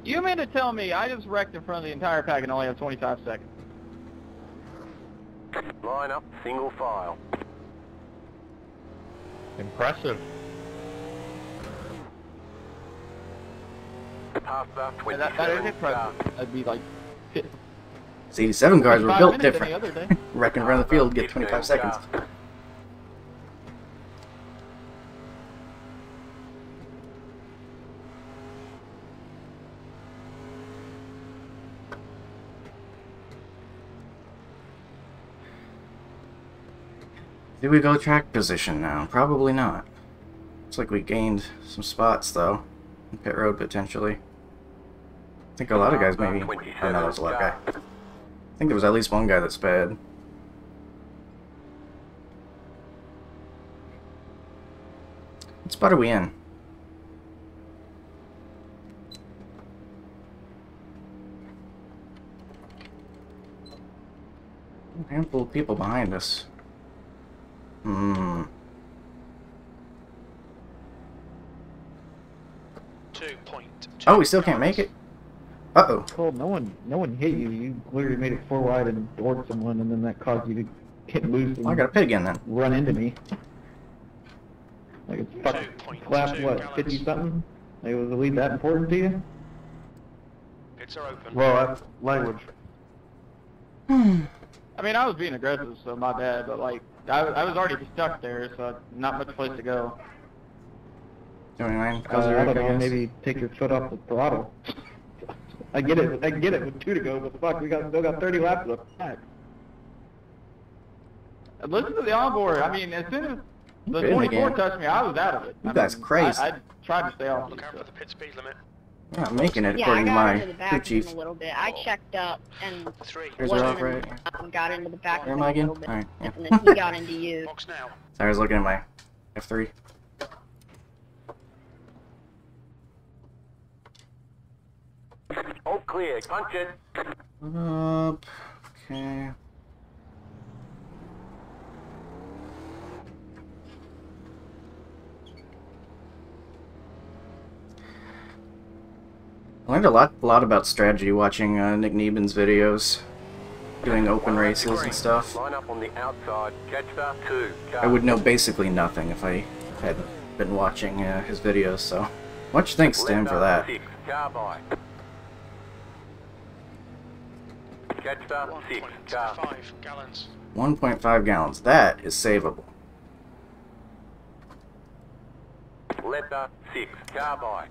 You mean to tell me I just wrecked in front of the entire pack and only have 25 seconds?
Line up, single file.
Impressive.
Past that
And that, that is impressive. That'd be like fit-
These 87 cars were built different.
Any other day.
Wrecking around the field, get 25 seconds. Do we go track position now? Probably not. Looks like we gained some spots though. in Pit road potentially. I think a lot of guys maybe. Oh no, that was a lot of guy. I think there was at least one guy that sped. What spot are we in? A handful of people behind us. Hmm.
Two point. two
Oh, we still can't make it? Uh-oh.
Cole, no one, no one hit you. You literally made it four wide and doored someone, and then that caused you to hit loose and
Oh, I got a pig in then.
run into me. Like it's fucking
2.2
what
gallons.
fifty something. Like was the lead that important to you?
Pits are open.
Well, that's language.
I mean, I was being aggressive, so my bad. But like, I, I was already stuck there, so not much place to go.
Do you mind?
Uh,
Close the
I
Rick,
don't know,
guess?
maybe take your foot off the throttle. I get it. I get it with two to go, but fuck, we got still got 30 laps left. Fuck. And Listen to the onboard. I mean, as soon as the 24 touched me, I was out of it.
You
I
guys
mean,
crazy.
I, I tried to stay off.
Look out for the pit speed limit.
I'm making it
Yeah, I
according to
got into
my
the
crew chief.
a little bit. I checked up and
Three.
Here's her off,
wasn't
right?
um, got into the back
Where am I
a
again? Alright, yeah.
and then he got into you.
Box now.
Sorry, I was looking at my F3.
All clear. Punch it.
Up. Okay. I learned a lot, a lot about strategy watching uh, Nick Neben's videos, doing open races and stuff.
Line up on the outside. Catch the two. Car.
I would know basically nothing if I hadn't been watching uh, his videos. So, much thanks to him for that.
Six. Car by. Catch the six. Car.
1.5 gallons.
1.5 gallons. That is savable.
Letter six. Car by.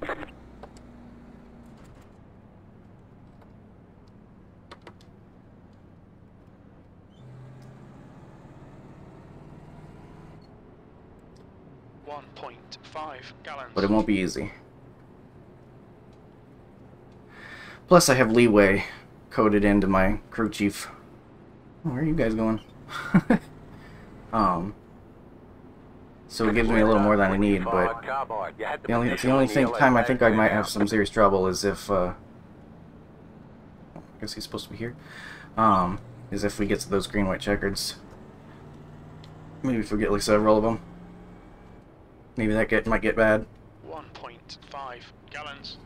One point five gallons.
but it won't be easy. Plus, I have leeway coded into my crew chief. Oh, Where are you guys going? um, so it gives me a little more than I need, but
Car by. You had
the only the only thing time I think I might have some serious trouble is if uh, I guess he's supposed to be here. Um, is if we get to those green white checkers. Maybe if we get like several of them. Maybe that get might get bad.
One point five gallons.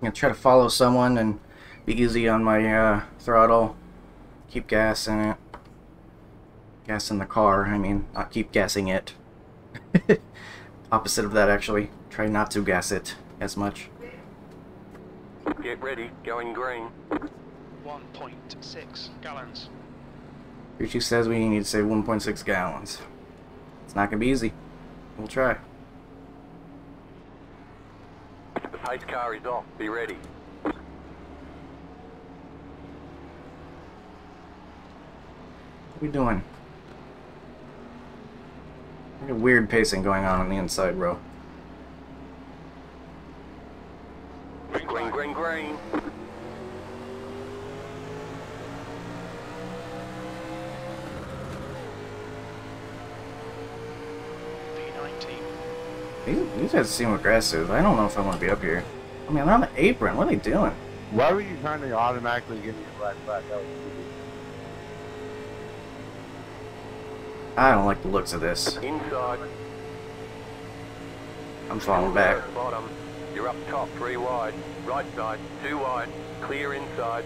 I'm gonna try to follow someone and be easy on my uh, throttle. Keep gas in it. Gas in the car, I mean, not keep gassing it. Opposite of that, actually. Try not to gas it as much.
Get ready. Going green.
One point six gallons.
Richie says we need to save 1.6 gallons. It's not gonna be easy. We'll try.
The pace car is off. Be ready.
What are we doing? We got weird pacing going on on the inside row.
Green
Green, green,
These, these guys seem aggressive. I don't know if I want to be up here. I mean, I'm on the apron. What are they doing?
Why were you trying to automatically give me a black flag? That was stupid.
I don't like the looks of this.
Inside.
I'm falling back.
Bottom. You're up top. Three wide. Right side. Two wide. Clear inside.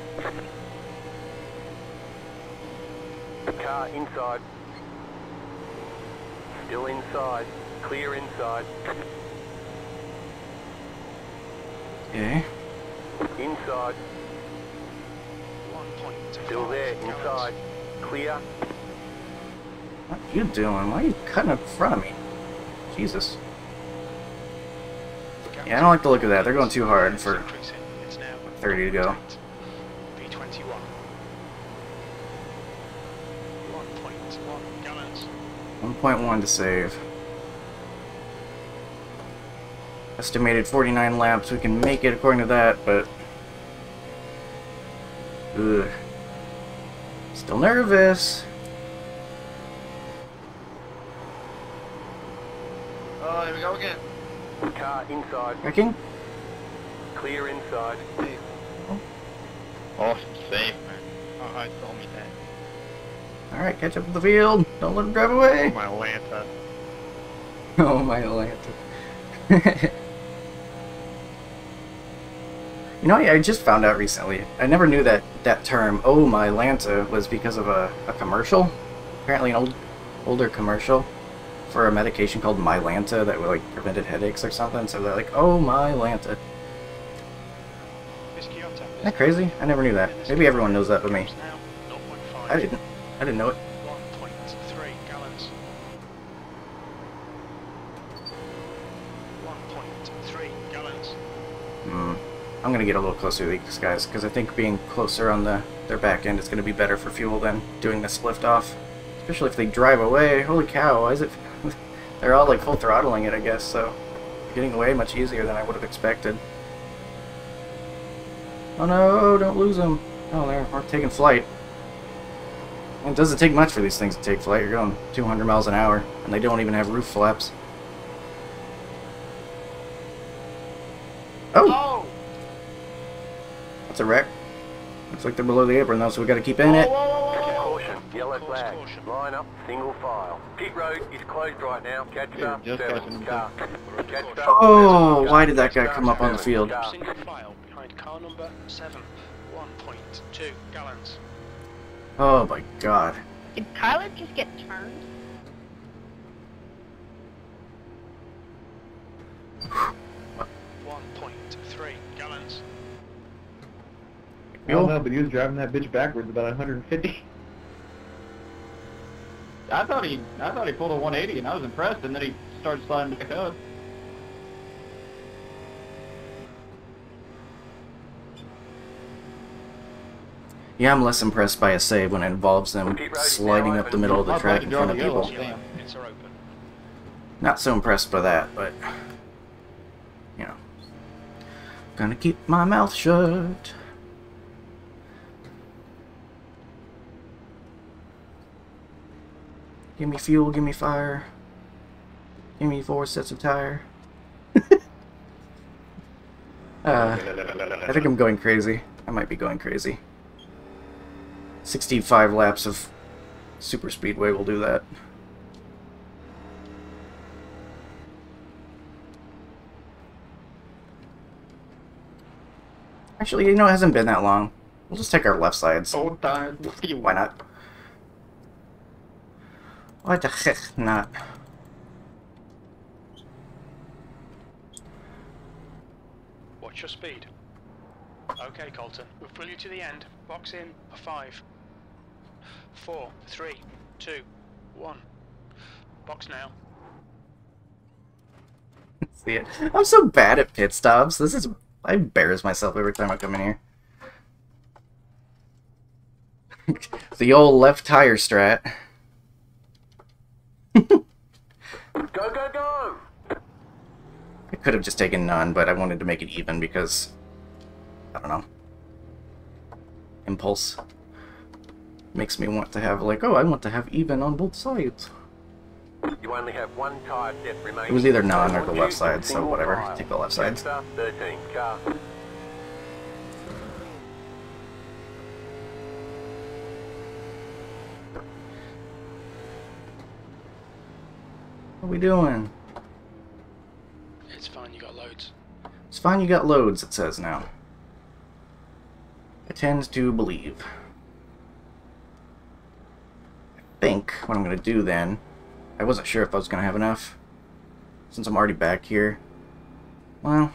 Car inside. Still inside. Clear inside.
Okay.
Inside. Still there. Inside. Clear.
What are you doing? Why are you cutting in front of me? Jesus. Yeah, I don't like the look of that. They're going too hard for
It's now
30 to go.
P21. 1.1 gallons.
1.1 to save. Estimated 49 laps. We can make it according to that, but... Ugh. Still nervous.
Oh, there we go again.
Car inside.
Wrecking?
Clear inside.
Awesome safe, man. Oh, I told me that.
Alright, catch up with the field. Don't let him drive away.
My Atlanta.
Oh, my Atlanta. You know, I just found out recently. I never knew that that term, "oh my Lanta," was because of a, a commercial. Apparently, an old, older commercial for a medication called Mylanta that would, like prevented headaches or something. So they're like, "Oh my Lanta." Isn't that crazy? I never knew that. Maybe everyone knows that but me. I didn't. I didn't know it.
1.3 gallons. 1.3 gallons.
I'm gonna get a little closer to these guys because I think being closer on the their back end is gonna be better for fuel than doing this lift off. Especially if they drive away. Holy cow! Why is it? They're all like full throttling it, I guess. So getting away much easier than I would have expected. Oh no! Don't lose them. Oh, they're we're taking flight. It doesn't take much for these things to take flight. You're going 200 miles an hour, and they don't even have roof flaps. Oh!
Oh!
That's a wreck. Looks like they're below the apron though, so we gotta keep in it.
Caution, yellow flag. Line up, single file. Pit road is closed right now. Catch up, seven, car. Catch up,
Oh,
seven,
why did that guy come up on the field?
Single file behind car number 7. 1.2 gallons.
Oh my god.
Did Kyler just get turned?
One point three gallons.
I don't know, but he was driving that bitch backwards about 150. I thought he, I thought he pulled a 180, and I was impressed. And then he started sliding back up.
Yeah, I'm less impressed by a save when it involves them sliding up the middle of the track in front of people.
yellow. Damn.
Pits are open.
Not so impressed by that, but you know. Gonna keep my mouth shut. Give me fuel, give me fire. Give me four sets of tire. uh, I think I'm going crazy. I might be going crazy. 65 laps of super speedway will do that. Actually, you know, it hasn't been that long. We'll just take our left sides. Why not? Why the heck not?
Watch your speed. Okay, Colton. We'll pull you to the end. Box in for five. Four, three, two, one. Box now.
See it. I'm so bad at pit stops. This is I embarrass myself every time I come in here. the old left tire strat.
Go, go, go!
I could have just taken none, but I wanted to make it even because I don't know. Impulse makes me want to have like, oh, I want to have even on both sides.
You only have one tire depth remaining.
It was either none or the left side, so whatever. Take the left
side. 13, car.
What are we doing?
It's fine, you got loads.
It's fine you got loads, it says now. I tend to believe. I think what I'm going to do then, I wasn't sure if I was going to have enough. Since I'm already back here. Well,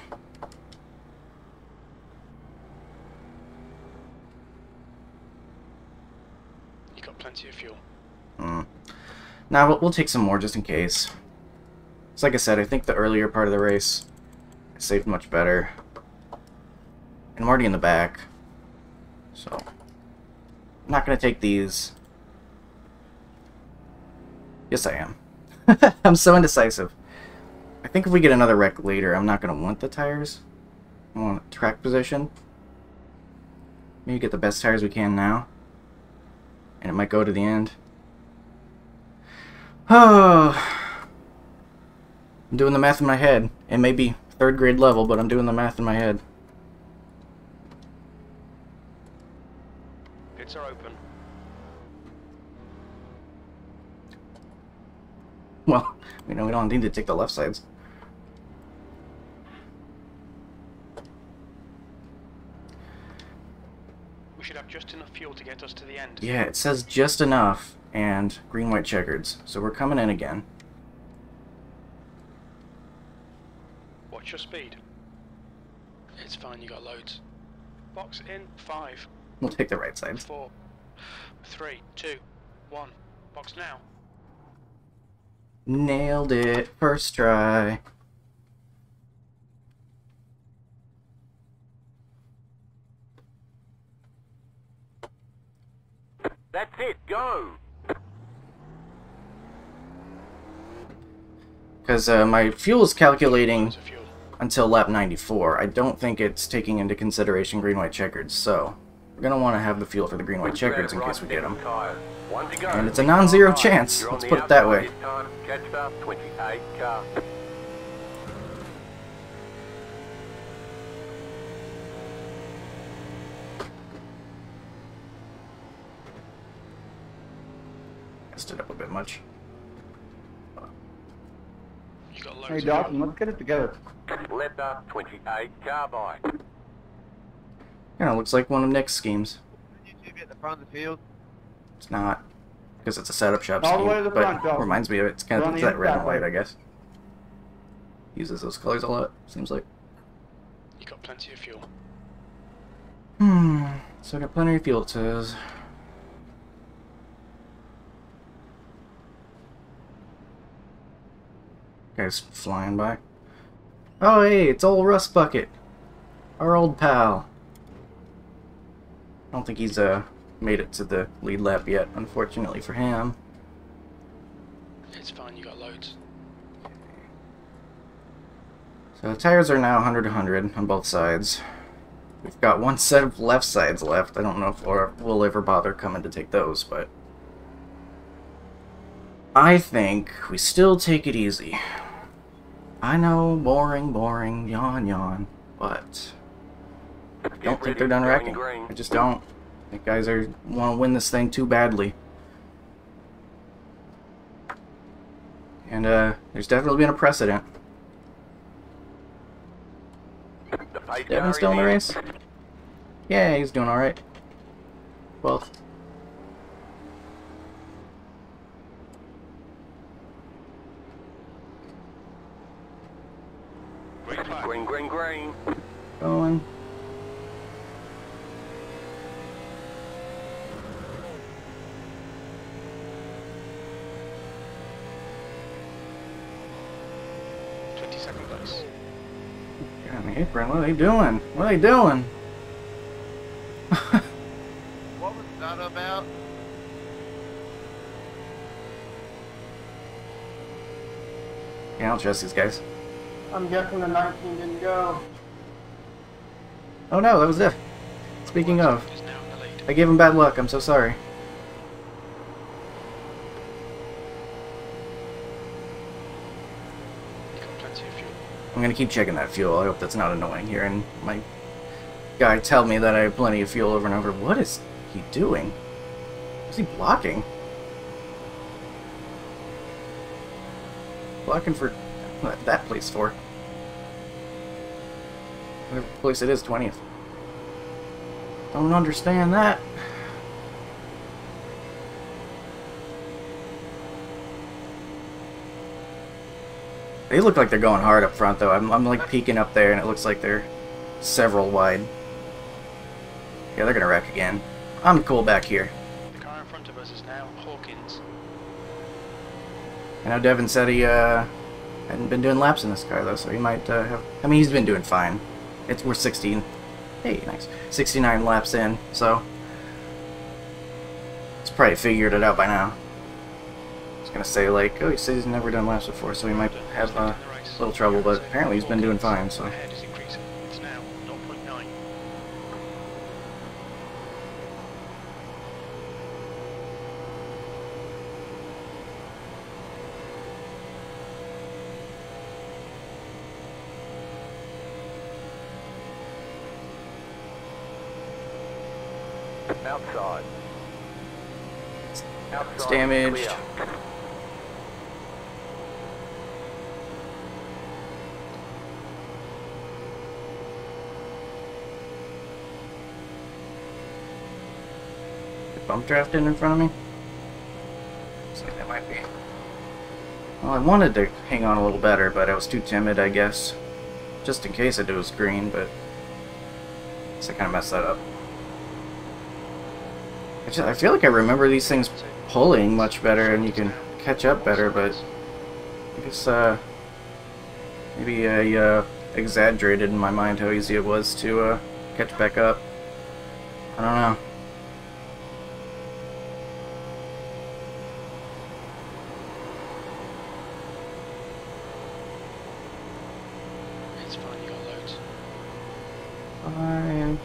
You got plenty of fuel.
mm. now we'll, we'll take some more just in case. So like I said, I think the earlier part of the race I saved much better. And I'm already in the back. So, I'm not going to take these. Yes, I am. I'm so indecisive. I think if we get another wreck later, I'm not going to want the tires. I want track position. Maybe get the best tires we can now. And it might go to the end. Oh. I'm doing the math in my head. It may be third grade level, but I'm doing the math in my head.
Pits are open.
Well, we know we don't need to take the left sides.
We should have just enough fuel to get us to the end.
Yeah, it says just enough and green, white, checkers. So we're coming in again.
What's your speed? It's fine, you got loads. Box in five,
We'll take the right side.
four, three, two, one. Box now.
Nailed it. First try.
That's it, go!
Because uh, my fuel is calculating
fuel.
Until lap 94. I don't think it's taking into consideration green, white, checkers. So we're going to want to have the fuel for the green, white, checkers in case we get them.
One to go.
And it's a non-zero chance, let's put it that way.
this up, 28 car.
Messed it up a bit much.
You got loads
Hey
of
Dawson, let's get it together.
Left up, 28 carbine.
Kind of looks like one of Nick's schemes.
Did you the front of the field?
It's not. Because it's a setup shop
All the
scheme.
way to the
but
front, Joe.
reminds me of it. It's kind
We're
of it's that red and white,
way.
I guess. Uses those colors a lot, seems like.
You got plenty of fuel.
Hmm. So I got plenty of fuel, it says. Guy's flying by. Oh, hey, it's old Rust Bucket. Our old pal. I don't think he's, uh, made it to the lead lap yet, unfortunately for him.
It's fine, you got loads.
So the tires are now 100 100 on both sides. We've got one set of left sides left. I don't know if we'll, we'll ever bother coming to take those, but I think we still take it easy. I know, boring, boring, yawn, yawn, but I don't think they're done wrecking. I just don't. I think guys are want to win this thing too badly. And uh, there's definitely been a precedent. Devin still in the race? Yeah, he's doing alright. 12th.
Green,
green, green.
going.
Twenty second place.
Get on the apron. What are they doing? What are they doing?
What was that about?
Yeah, I don't trust these guys.
I'm guessing the 19 didn't go.
Oh no, that was it. Speaking of. I gave him bad luck. I'm so sorry. I'm gonna keep checking that fuel. I hope that's not annoying here. And my guy tell me that I have plenty of fuel over and over. What is he doing? Is he blocking? Blocking for what that place for? Whatever place it is, 20th. Don't understand that. They look like they're going hard up front, though. I'm, I'm like peeking up there, and it looks like they're several wide. Yeah, they're gonna wreck again. I'm cool back here.
The car in front of us is now Hawkins.
I know Devin said he uh, hadn't been doing laps in this car, though, so he might uh, have. I mean, he's been doing fine. It's we're 16. Hey, nice. 69 laps in, so he's probably figured it out by now. I was gonna say like, oh, he says he's never done laps before, so he might have uh, a little trouble, but apparently he's been doing fine. So
Ahead is increasing. It's now 0.9.
Outside. Outside.
it's damaged. Bump drafting in front of me? Looks like that might be. Well, I wanted to hang on a little better, but I was too timid, I guess. Just in case it was green, but... I kind of messed that up. I feel like I remember these things pulling much better and you can catch up better, but... I guess, uh... Maybe I, uh, exaggerated in my mind how easy it was to, uh, catch back up. I don't know.
It's fine, you got loads.
Fine.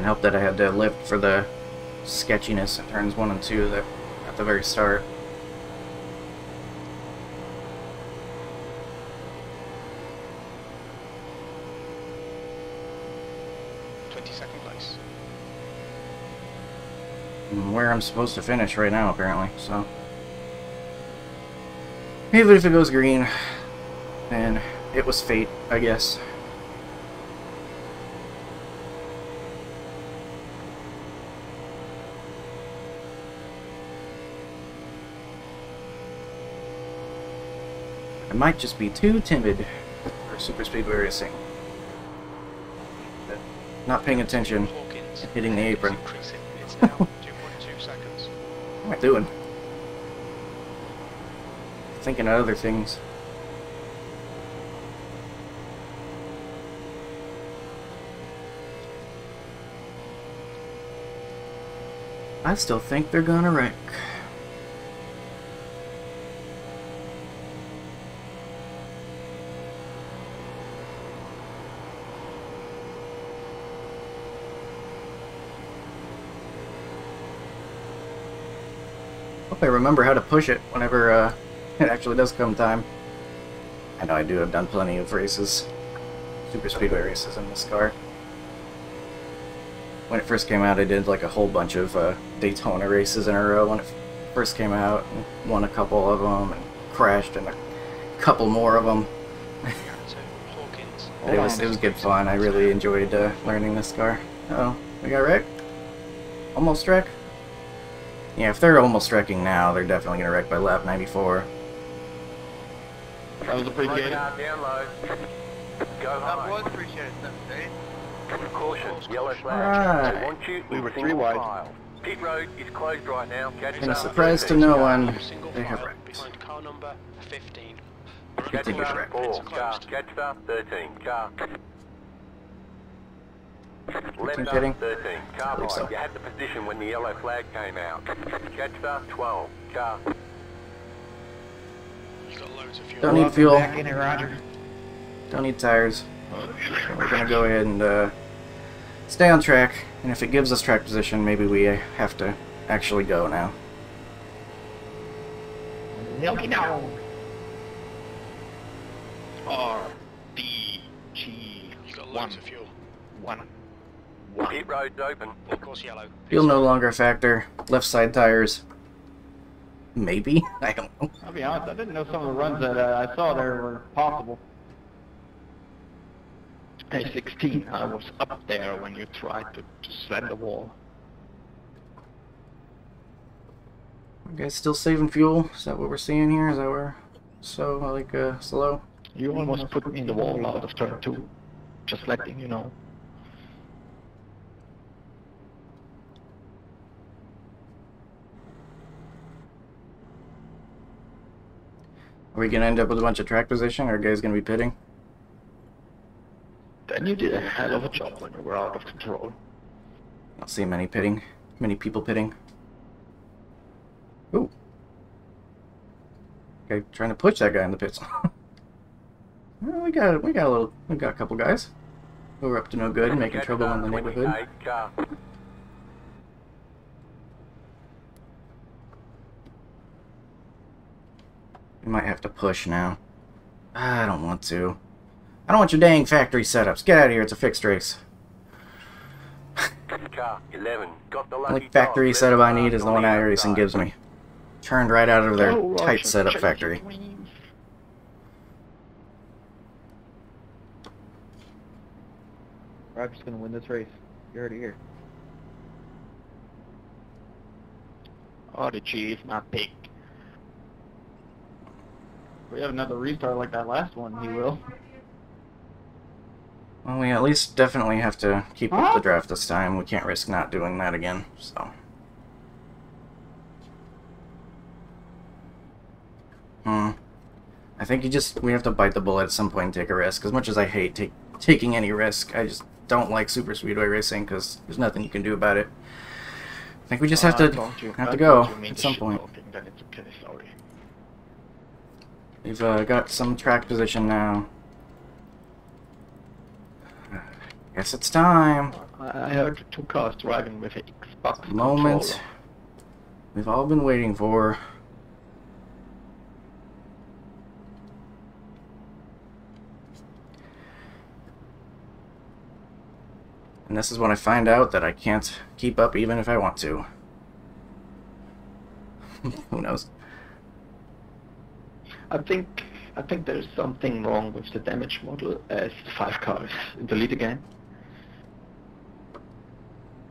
Didn't help that I had to lift for the sketchiness in turns one and two that at the very start.
Twenty-second place.
Where I'm supposed to finish right now, apparently, so. Even if it goes green, then it was fate, I guess. I might just be too timid for super speedway racing. Not paying attention. Hitting the apron.
Increasing. It's now 2.2 seconds.
What am I doing? Thinking of other things. I still think they're gonna wreck. Hope I remember how to push it whenever uh, it actually does come time. I know I do. I've done plenty of races, super speedway races in this car. When it first came out, I did like a whole bunch of uh, Daytona races in a row when it first came out, and won a couple of them, and crashed in a couple more of them. It was it was good fun. I really enjoyed uh, learning this car. Oh, we got wrecked. Almost wrecked. Yeah, if they're almost wrecking now, they're definitely gonna wreck by lap 94.
That was a pretty
Slow
good.
car down low. Go high.
appreciated,
Caution, yellow flag.
Alright.
They want you
We were three wide.
file. Pit road is closed right now. Catch
And a surprise to no one, they have wrecked.
behind car number 15.
Catch
think it's
up,
wrecked.
four, car.
closed.
Catch 13, car. Left
Think
up,
pitting?
13, car
believe so.
You had the position when the yellow flag came out. Catch up, 12, car.
You got loads of fuel.
Don't need fuel.
Back in it, Roger.
Don't need tires. We're gonna go ahead and uh, stay on track. And if it gives us track position, maybe we uh, have to actually go now.
Milky dog.
R D G
You got
one
of fuel.
one.
Pit road's open.
Of course, yellow.
Fuel no longer factor. Left side tires. Maybe? I don't know.
I'll be honest, I didn't know some of the runs that uh, I saw there were possible.
Hey, 16, I was up there when you tried to, to slam the wall.
You guys still saving fuel? Is that what we're seeing here? Is that where so like uh, slow?
You almost put me in the wall out of turn two. Just letting you know.
Are we gonna end up with a bunch of track position, or are guys gonna be pitting?
Then you did a hell of a job when we were out of control.
I don't see many pitting, many people pitting. Ooh. Okay, trying to push that guy in the pits. well, we got we got a little we got a couple guys who are up to no good, making trouble in the neighborhood.
28, car.
We might have to push now. I don't want to. I don't want your dang factory setups. Get out of here. It's a fixed race.
Car 11. Got the
Only factory setup I need is the one
the
iRacing
outside.
gives me. turned right out of their
Oh,
tight setup factory.
wings. I'm just gonna win this race. You're already here. Oh, the cheese, my pig. If we have another restart like that last one, he will.
Well, we at least definitely have to keep up the draft this time. We can't risk not doing that again, so. Hmm. I think you just, we have to bite the bullet at some point and take a risk. As much as I hate take, taking any risk, I just don't like super speedway racing because there's nothing you can do about it. I think we just have
I
to have
I
to go
thought you mean
at some point.
okay,
We've uh, got some track position now. Guess it's time.
I heard two cars driving with an Xbox
Moment
controller.
we've all been waiting for. And this is when I find out that I can't keep up even if I want to. Who knows?
I think I think there's something wrong with the damage model as five cars. lead again.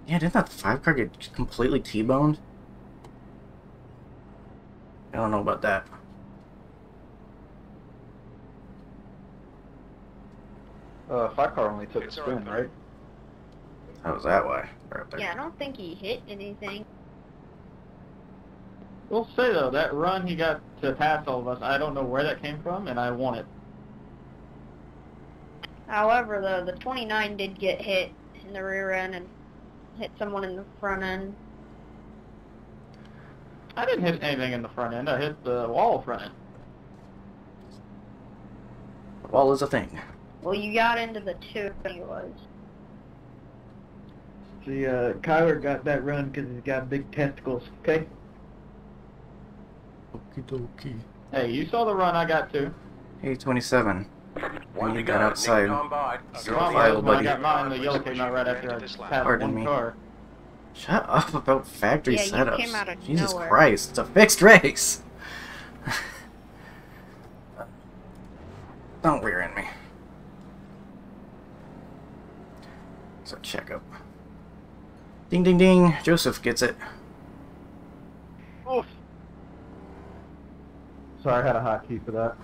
Yeah, didn't that five car get completely T-boned? I don't know about that.
Uh, five car only took
It's
a spin, right?
How was that why? Right.
Yeah, I don't think he hit anything.
We'll say though, that run he got to pass all of us, I don't know where that came from, and I won it.
However, the the 29 did get hit in the rear end and hit someone in the front end.
I didn't hit anything in the front end. I hit the wall front end.
Wall is a thing.
Well, you got into the two anyways.
See, uh, Kyler got that run because he's got big testicles, okay?
Okie dokie.
Hey, you saw the run I got too.
Hey, 27.
One
you got outside.
Next time by.
So
Come on,
file,
guys, I
buddy.
got mine, the yellow came out right after I passed
Pardon
one
me.
car.
Shut up about factory
Yeah,
setups.
came out of
Jesus
nowhere.
Christ, it's a fixed race. Don't rear end me. So check up. Ding ding ding. Joseph gets it.
Oof.
Sorry, I had a hotkey for that.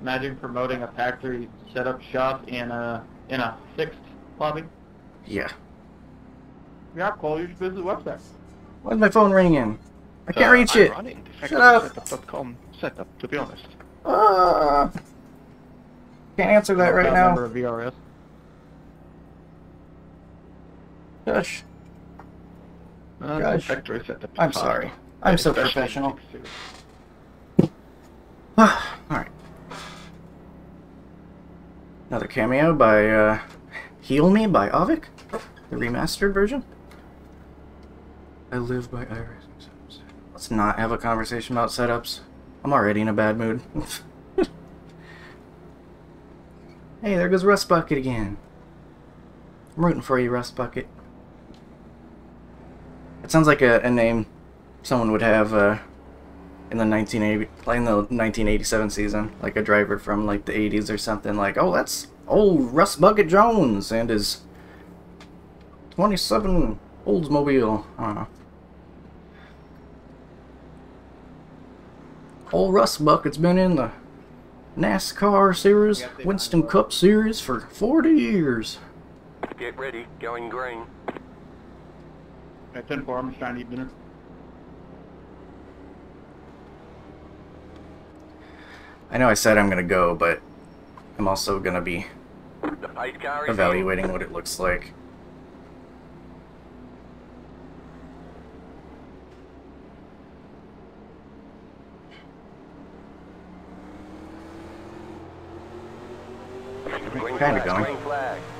Imagine promoting a factory setup shop in a in a fixed lobby.
Yeah.
Yeah, Cole, you should visit the website.
Why's my phone ringing? In? I can't
Uh,
reach
I'm
it.
running
Shut up.
factorysetup.com setup, to be honest.
Ah. can't answer that right now.
Member of VRS.
Gosh.
Uh,
Gosh.
Factory setup.
I'm sorry. I'm so professional. Alright. Another cameo by uh, Heal Me by Avik, the remastered version. I live by iris. Let's not have a conversation about setups. I'm already in a bad mood. hey, there goes Rust Bucket again. I'm rooting for you, Rust Bucket. It sounds like a, a name someone would have uh, in the 1980 like in the 1987 season, like a driver from like the 80s or something. Like, oh, that's old Russ Bucket Jones and his 27 Oldsmobile. I. Old Russ Bucket's been in the NASCAR series, Winston Cup series for 40 years.
Get ready. Going green.
At 10 4, I'm just trying to eat dinner.
I know I said I'm gonna go, but I'm also gonna be
The pace car is in.
evaluating what it looks like. Kinda
flag,
going.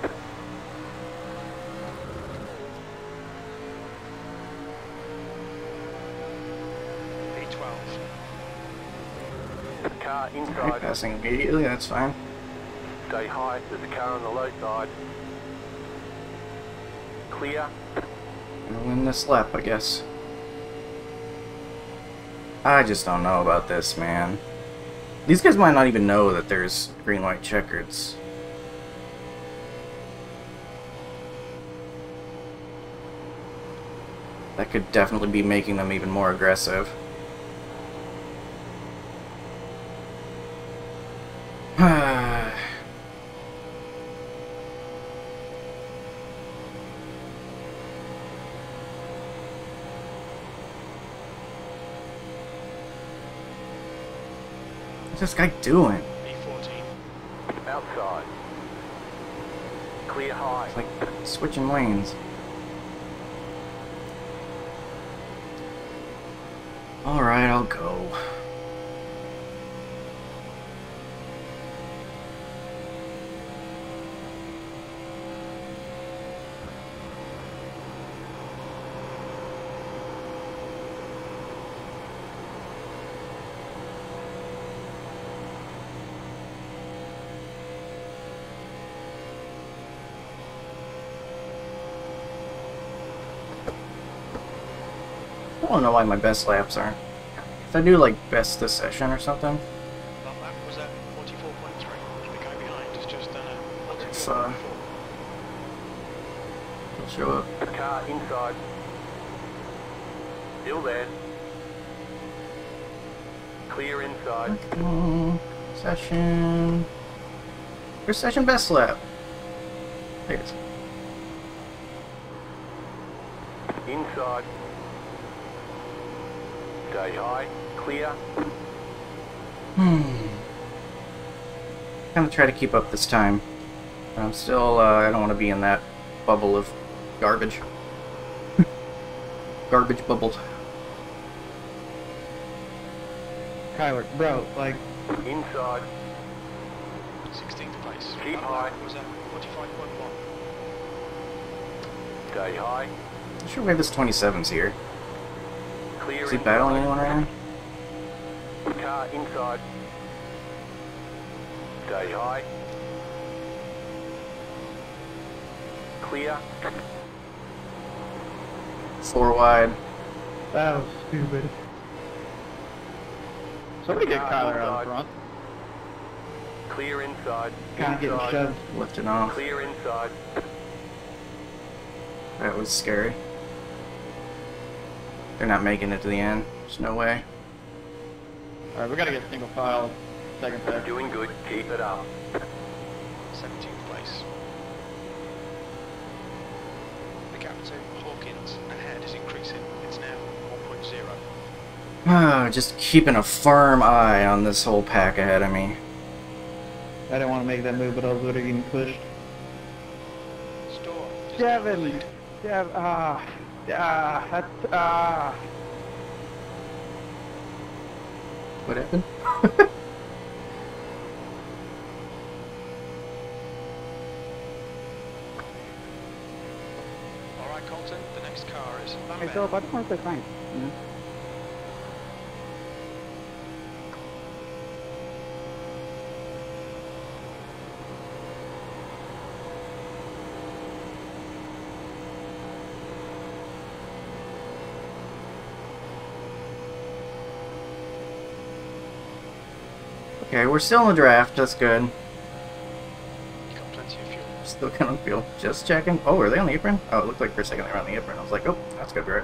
Car inside.
passing immediately, that's fine.
Stay high. There's a car on the low side. Clear.
Gonna win this lap, I guess. I just don't know about this, man. These guys might not even know that there's green-white checkers. That could definitely be making them even more aggressive. What's this guy doing?
B14.
Outside. Clear high.
It's like switching lanes. Alright, I'll go. I don't know why my best laps aren't. If I do like best this session or something,
That lap was at 44.3. The guy behind has just done a
It's, uh,
44.4.
it'll show up.
Car inside. Still there. Clear inside.
Mm, session. Where's session best lap? There it is.
Inside. Stay high. Clear.
Hmm. Gonna try to keep up this time. I'm still, uh, I don't want to be in that bubble of garbage. garbage bubble.
Kyler, bro, like,
Inside.
16th place.
Keep
That
high.
lap was at 45.1.
Stay high.
I'm sure we have this 27's here.
Clear
Is he battling anyone right now?
Car inside. Stay high. Clear.
Four wide.
that was stupid.
Somebody get
Car
Kyler out front.
Clear inside.
Kind of getting shoved.
Lifting off.
Clear inside.
That was scary. They're not making it to the end. There's no way.
Alright, we gotta get single file second pack.
Doing good. Keep it up.
17th place. The gap to Hawkins ahead is increasing. It's now 1.0.
Ah, just keeping a firm eye on this whole pack ahead of me.
I didn't want to make that move, but I was literally getting pushed.
Store. is now
Devin! Dev, ah, ah, that's, ah.
What happened?
Alright, Colton, the next car is
Hey,
Lambert.
Philip, I just want to say thanks.
Okay, we're still in the draft. That's good.
Got plenty of fuel.
Still kind of feel. Just checking. Oh, are they on the apron? Oh, it looked like for a second they were on the apron. I was like, oh, that's good, right?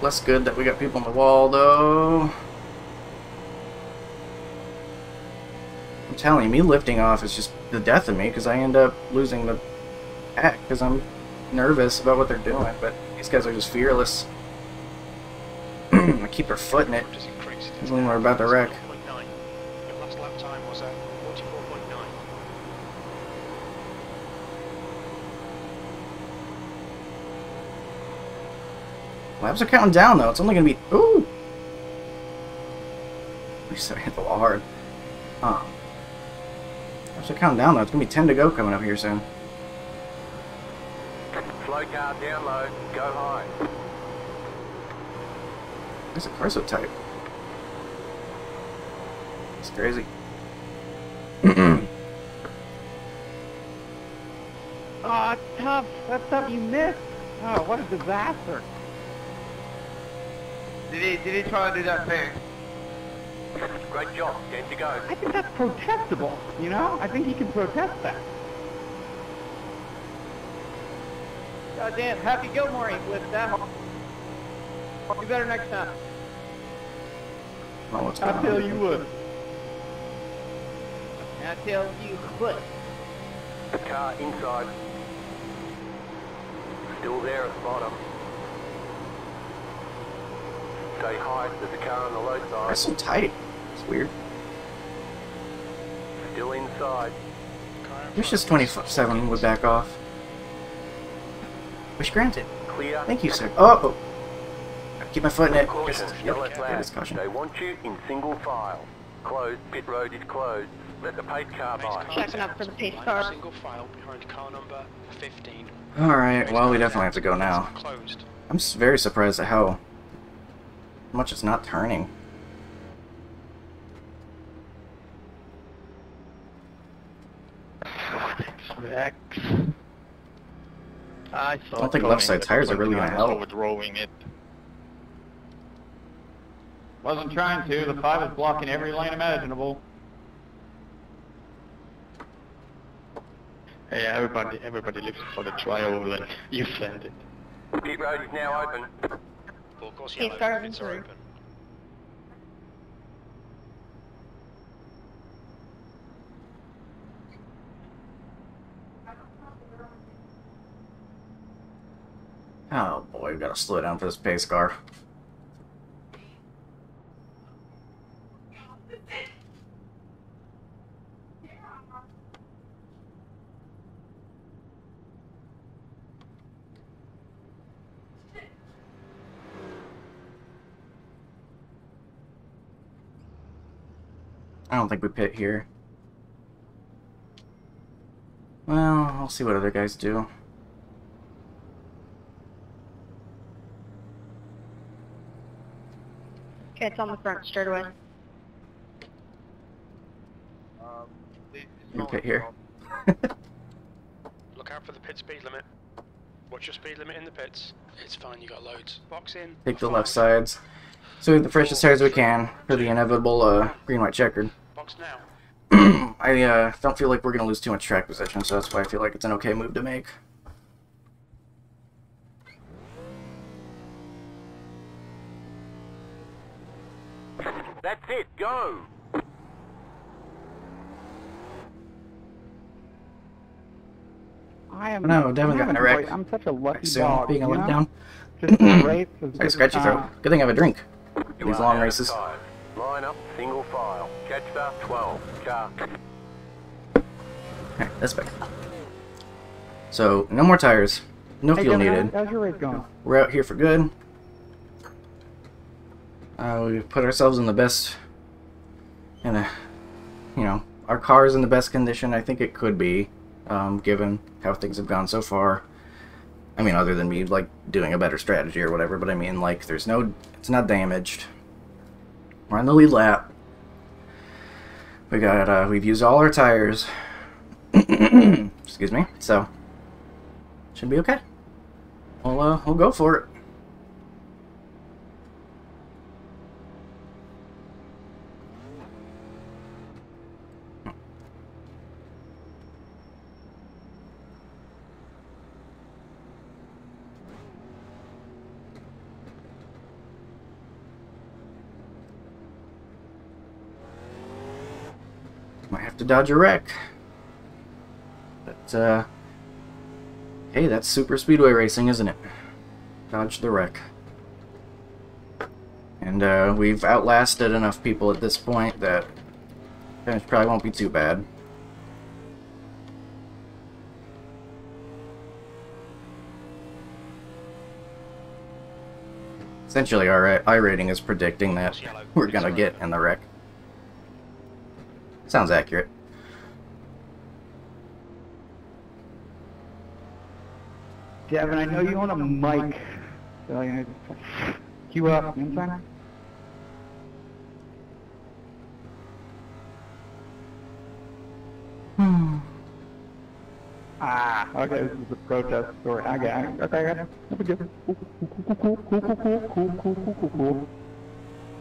Less good that we got people on the wall, though. I'm telling you, me lifting off is just the death of me because I end up losing the pack because I'm nervous about what they're doing. But these guys are just fearless. I keep her foot in it. Even when we're about to wreck.
0.9. Your last lap time was at 44.9.
Laps are counting down though. It's only gonna be ooh. We said I hit the wall hard. Um, laps are counting down though. It's gonna be ten to go coming up here soon.
Slow car down low. Go high.
There's a car so tight. It's crazy.
Ah, tough. That's tough. You missed. Oh, what a disaster. Did he, did he try to do that thing?
Great job. Ten to go.
I think that's protestable, you know? I think he can protest that.
Goddamn, Happy Gilmore ain't with that. Do better next time.
Oh, what's
I
going
tell you what.
I tell you what.
The car inside. Still there at the bottom. Stay high. There's a car on the low side.
That's so tight. It's weird.
Still inside.
Car in
Wish
front.
this 27 would back off. Wish granted.
Clear.
Thank you, sir. Oh! oh. Keep my foot in it.
Caution.
Just,
Yellow
yep,
flag.
just caution.
They want you in single file. Closed. Pit road is closed. Let the pace car by.
Checking up for the pace car.
Single file behind car number 15.
Alright, well, we definitely have to go now.
Closed.
I'm very surprised at how much it's not turning.
Rex. I saw
I don't think left side tires are really gonna
I was
help.
Overdrawing it. Wasn't trying to. The five is blocking every lane imaginable. Hey, everybody, everybody lives for the trial and you send it.
Pit road is now open.
Full course
Pace
yellow.
car
Pits are open.
Oh boy, we've gotta slow down for this pace car. I don't think we pit here. Well, I'll see what other guys do.
Okay, it's on the front straight away.
You pit here.
Look out for the pit speed limit. What's your speed limit in the pits? It's fine, you got loads. Box in.
Take the left sides. So we have the freshest tires we can for the inevitable uh, green white checkered.
Box now.
I uh, don't feel like we're gonna lose too much track position, so that's why I feel like it's an okay move to make.
That's it. Go.
I am.
No, Devin got in a wreck.
I'm such a
I
lucky
assume
dog.
being a
you know?
letdown.
Just a race is
Sorry,
just,
scratchy
uh,
throat. Good thing I have a drink.
You
These long races.
time. Line up. Single file. Catch the 12. Car.
Okay, that's better. So, no more tires. No
Hey,
fuel
Devin,
needed.
how's your race going?
We're out here for good. Uh, we put ourselves in the best, in a, you know, our car is in the best condition I think it could be, um, given how things have gone so far. I mean, other than me like doing a better strategy or whatever, but I mean, like, there's no, it's not damaged. We're on the lead lap. We got, uh, we've used all our tires. Excuse me. So, should be okay. We'll, uh, we'll go for it. Might have to dodge a wreck. But, uh, hey, that's super speedway racing, isn't it? Dodge the wreck. And, uh, we've outlasted enough people at this point that finish probably won't be too bad. Essentially, our iRating is predicting that we're gonna get in the wreck. Sounds accurate.
Devin, I know you want a mic. So, you know, queue up. You know what I'm saying? Ah, okay, this is a protest story. I got it. Okay, I got it. No. Cool, cool, cool, cool, cool, cool, cool, cool, cool, cool, cool.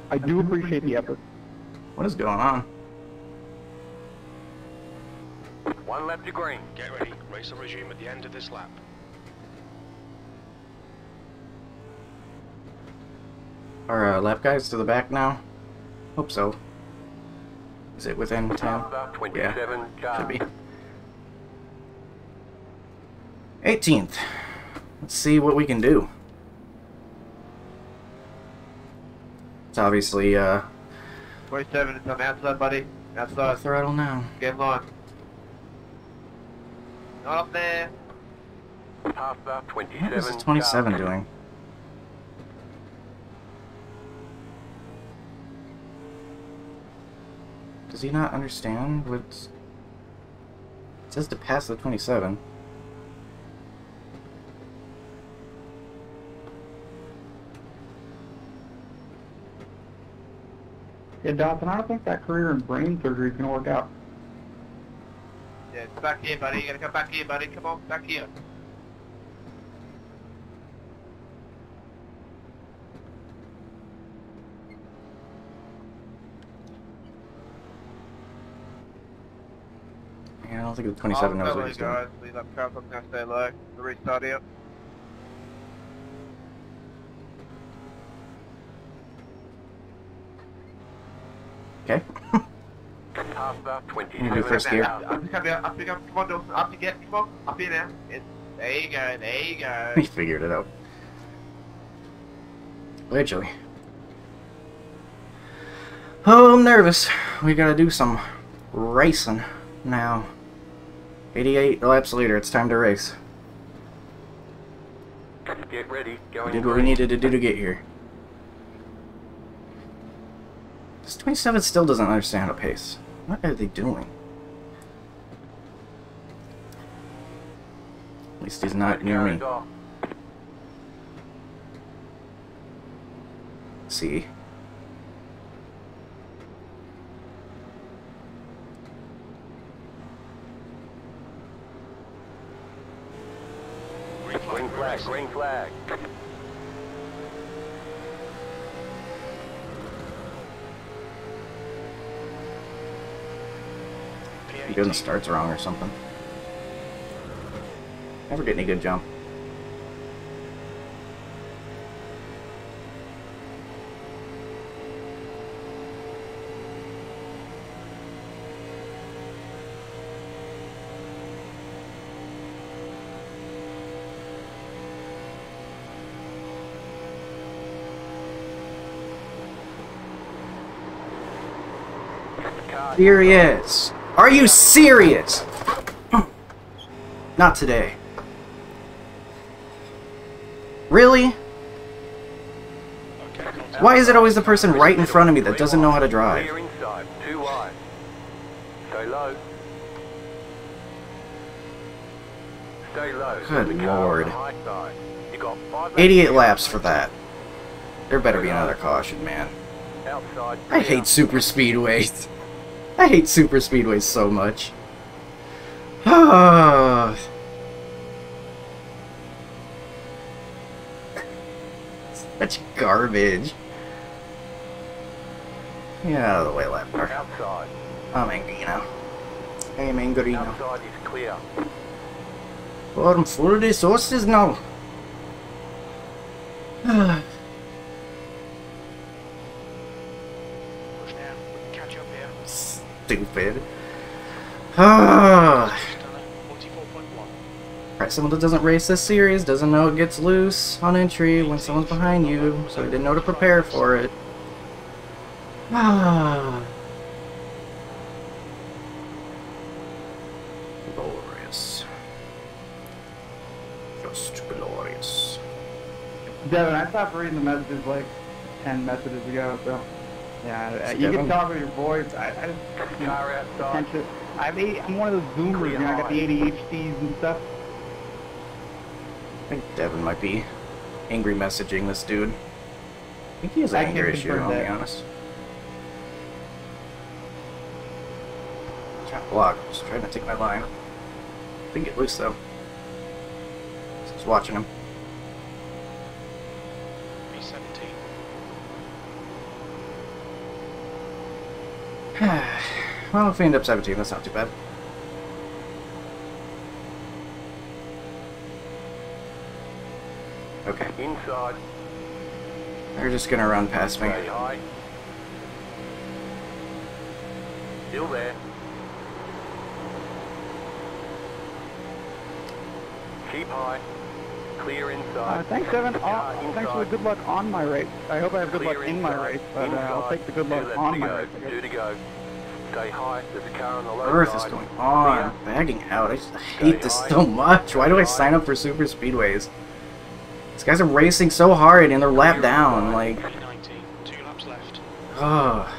I do appreciate the effort.
What is going on?
One lap to green.
Get ready. Race will resume at the end of this lap.
Are uh, lap guys to the back now? Hope so. Is it within 10?
Faster, 27.
Should be. 18th. Let's see what we can do. It's obviously, uh,
27 is on the outside, buddy. Outside.
throttle now.
Get in line. Not up there.
Faster, 27
What is 27
car.
doing? Does he not understand what's... It says to pass the 27.
Yeah, Dawson, I don't think that career in brain surgery is going to work out.
Yeah, back here, buddy. You gotta come back here, buddy. Come on, back here.
Yeah, I don't think the 27 knows
oh,
what he's doing.
guys. Leave that car up now, stay low. The restart here.
Okay.
Faster,
You
27
do first gear.
Up, up, up, up, up, up, come on, Dawson. Up you get, come on. Up here now. It's, there you go, there you go.
he figured it out. Literally. Oh, I'm nervous. We gotta do some racing now. 88 laps later, it's time to race.
Get ready.
We
Going
did what we needed to do to get here. This 27 still doesn't understand how to pace. What are they doing? At least he's not near me.
Off.
See.
Green flag.
Green flag,
He goes and starts wrong or something. Never get any good jump.
Car
Serious? Are you serious? Not today. Really? Why is it always the person right in front of me that doesn't know how to drive?
Clear inside, too wide. Stay low. Stay low.
Good
The car on
lord.
the high side. You got five
88 laps for that. There better be another caution, man. I hate super speedways. I hate super speedways so much. Ah. Such garbage. Get out of the way, Lapner.
Outside.
I'm angry now. I'm angry now.
Outside is clear.
Oh, I'm full of resources now.
Push down. We can catch up here.
Stupid. Ah.
Stunner, 44.1.
Right, someone that doesn't race this series doesn't know it gets loose on entry when someone's behind you, so they didn't know to prepare for it. Ah. Glorious. Just glorious.
Devin, I stopped reading the messages like 10 messages ago, so. Yeah, uh, you can talk with your voice. I, I just, you know,
Car
I mean, I'm one of those zoomers, you know, I got the ADHDs and stuff.
I think Devin might be angry messaging this dude. I think he has an
I
anger issue, I'll be honest. Trying to block, just trying to take my line. Didn't get loose though. Just watching him. Well, if we end up 17, that's not too bad. Okay.
Inside.
They're just gonna run past me.
Stay high. Still there. Keep high. Clear
Uh,
inside.
thanks, Evan. Uh,
Car
thanks for the good luck on my race. I hope I have good luck
Clear
in my race, but uh, I'll take the good luck on my race. I.
Two to go.
Earth is going on.
Clear.
Bagging out. I just hate this so much. Why do I sign up for super speedways? These guys are racing so hard and they're lap down. Like,
390. Two laps left.
ugh.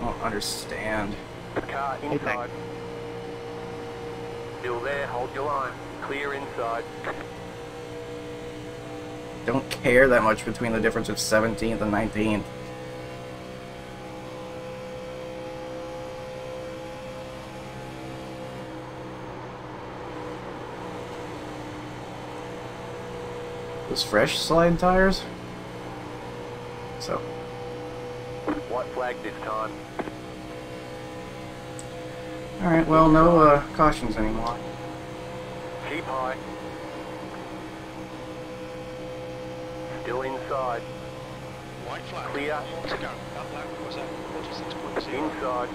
I don't understand.
Car inside. Still there. Hold your line. Clear inside.
Don't care that much between the difference of 17th and 19th. Those fresh slide tires? So,
White flag this time.
alright, well, no uh, cautions anymore.
Keep high. Still inside.
White flag.
Clear.
One more to go. That lap was at 46.0.
Inside.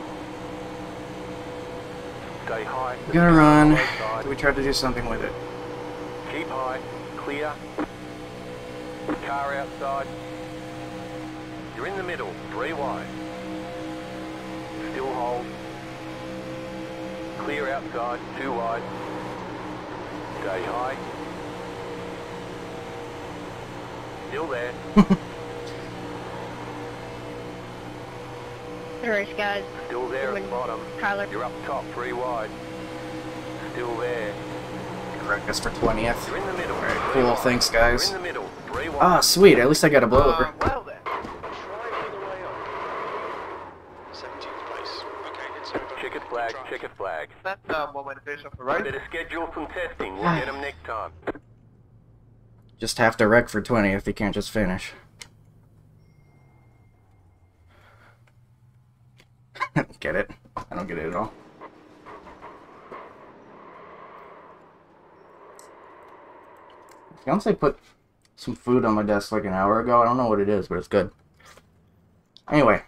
Stay high.
We gotta run.
Low side.
We tried to do something with it.
Keep high. Clear. Car outside. You're in the middle. Three wide. Still hold. Clear outside. Two wide. Stay high. Still there.
The race guys.
Still there at the bottom.
Tyler.
You're up top. Three wide. Still there.
Correct us for 20th.
You're in the middle.
Alright,
Three
cool,
wide.
thanks,
You're
guys.
In the middle. Three wide.
Ah, sweet, at least I got a blowover.
Uh, well then.
Try the way up. 17th place. Okay, it's over.
Checkered flag.
Drive.
Checkered flag.
That's motivation for right.
Better schedule some testing. We'll get them next time.
Just have to wreck for 20th, you can't just finish. get it? I don't get it at all. Fiance put some food on my desk like an hour ago. I don't know what it is, but it's good. Anyway,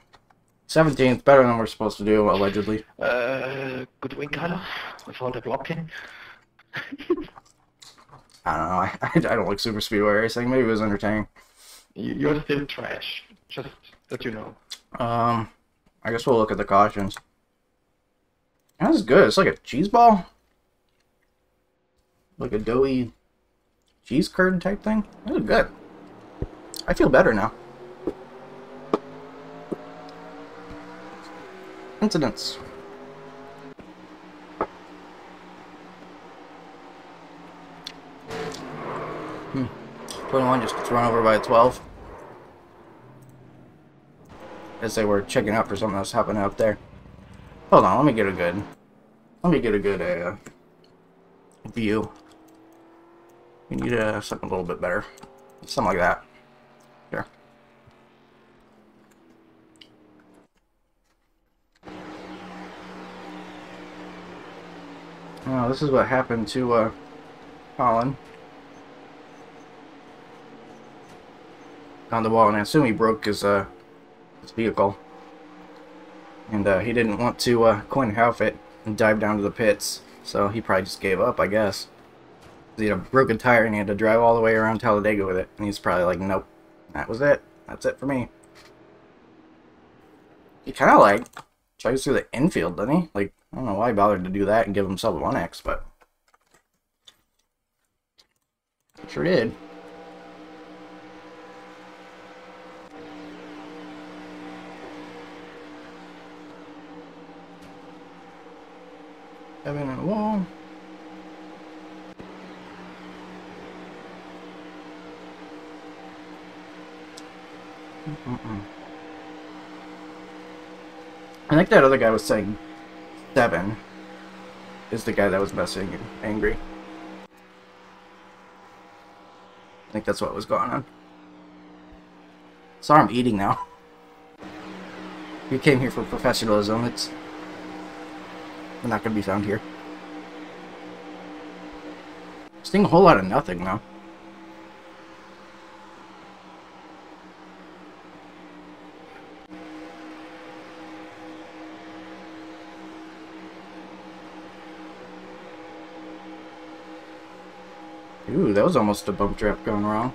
17th, better than we're supposed to do, allegedly.
Uh, good win, Tyler. With all the blocking.
I don't know. I, I, I don't like super speed speedway racing. Maybe it was entertaining.
You- You're still trash. Just that you know.
Um, I guess we'll look at the cautions. That's good. It's like a cheese ball. Like a doughy cheese curd type thing. That good. I feel better now. Incidents. Hmm. 21 just gets run over by a 12 as they were checking out for something that's happening up there. Hold on, let me get a good, let me get a good uh, view. We need uh, something a little bit better, something like that. Here. Oh, this is what happened to uh, Colin. On the wall, and I assume he broke his uh, his vehicle. And uh, he didn't want to uh, coin it and dive down to the pits, so he probably just gave up, I guess. He had a broken tire and he had to drive all the way around Talladega with it, and he's probably like, nope, that was it. That's it for me. He kind of like tries through the infield, doesn't he? Like, I don't know why he bothered to do that and give himself 1x, but sure did. Evan and Wall. Mm-mm. I think that other guy was saying seven is the guy that was messing and angry. I think that's what was going on. Sorry, I'm eating now. We came here for professionalism. It's not going to be found here. Seeing a whole lot of nothing now. Ooh, that was almost a bump draft going wrong.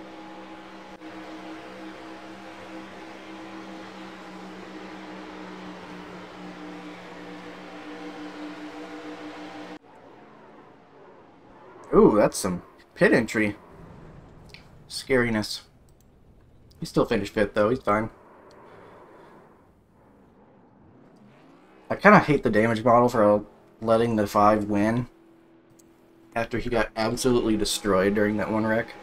Ooh, that's some pit entry. Scariness. He still finished fifth, though. He's fine. I kind of hate the damage model for letting the 5 win after he got absolutely destroyed during that one wreck.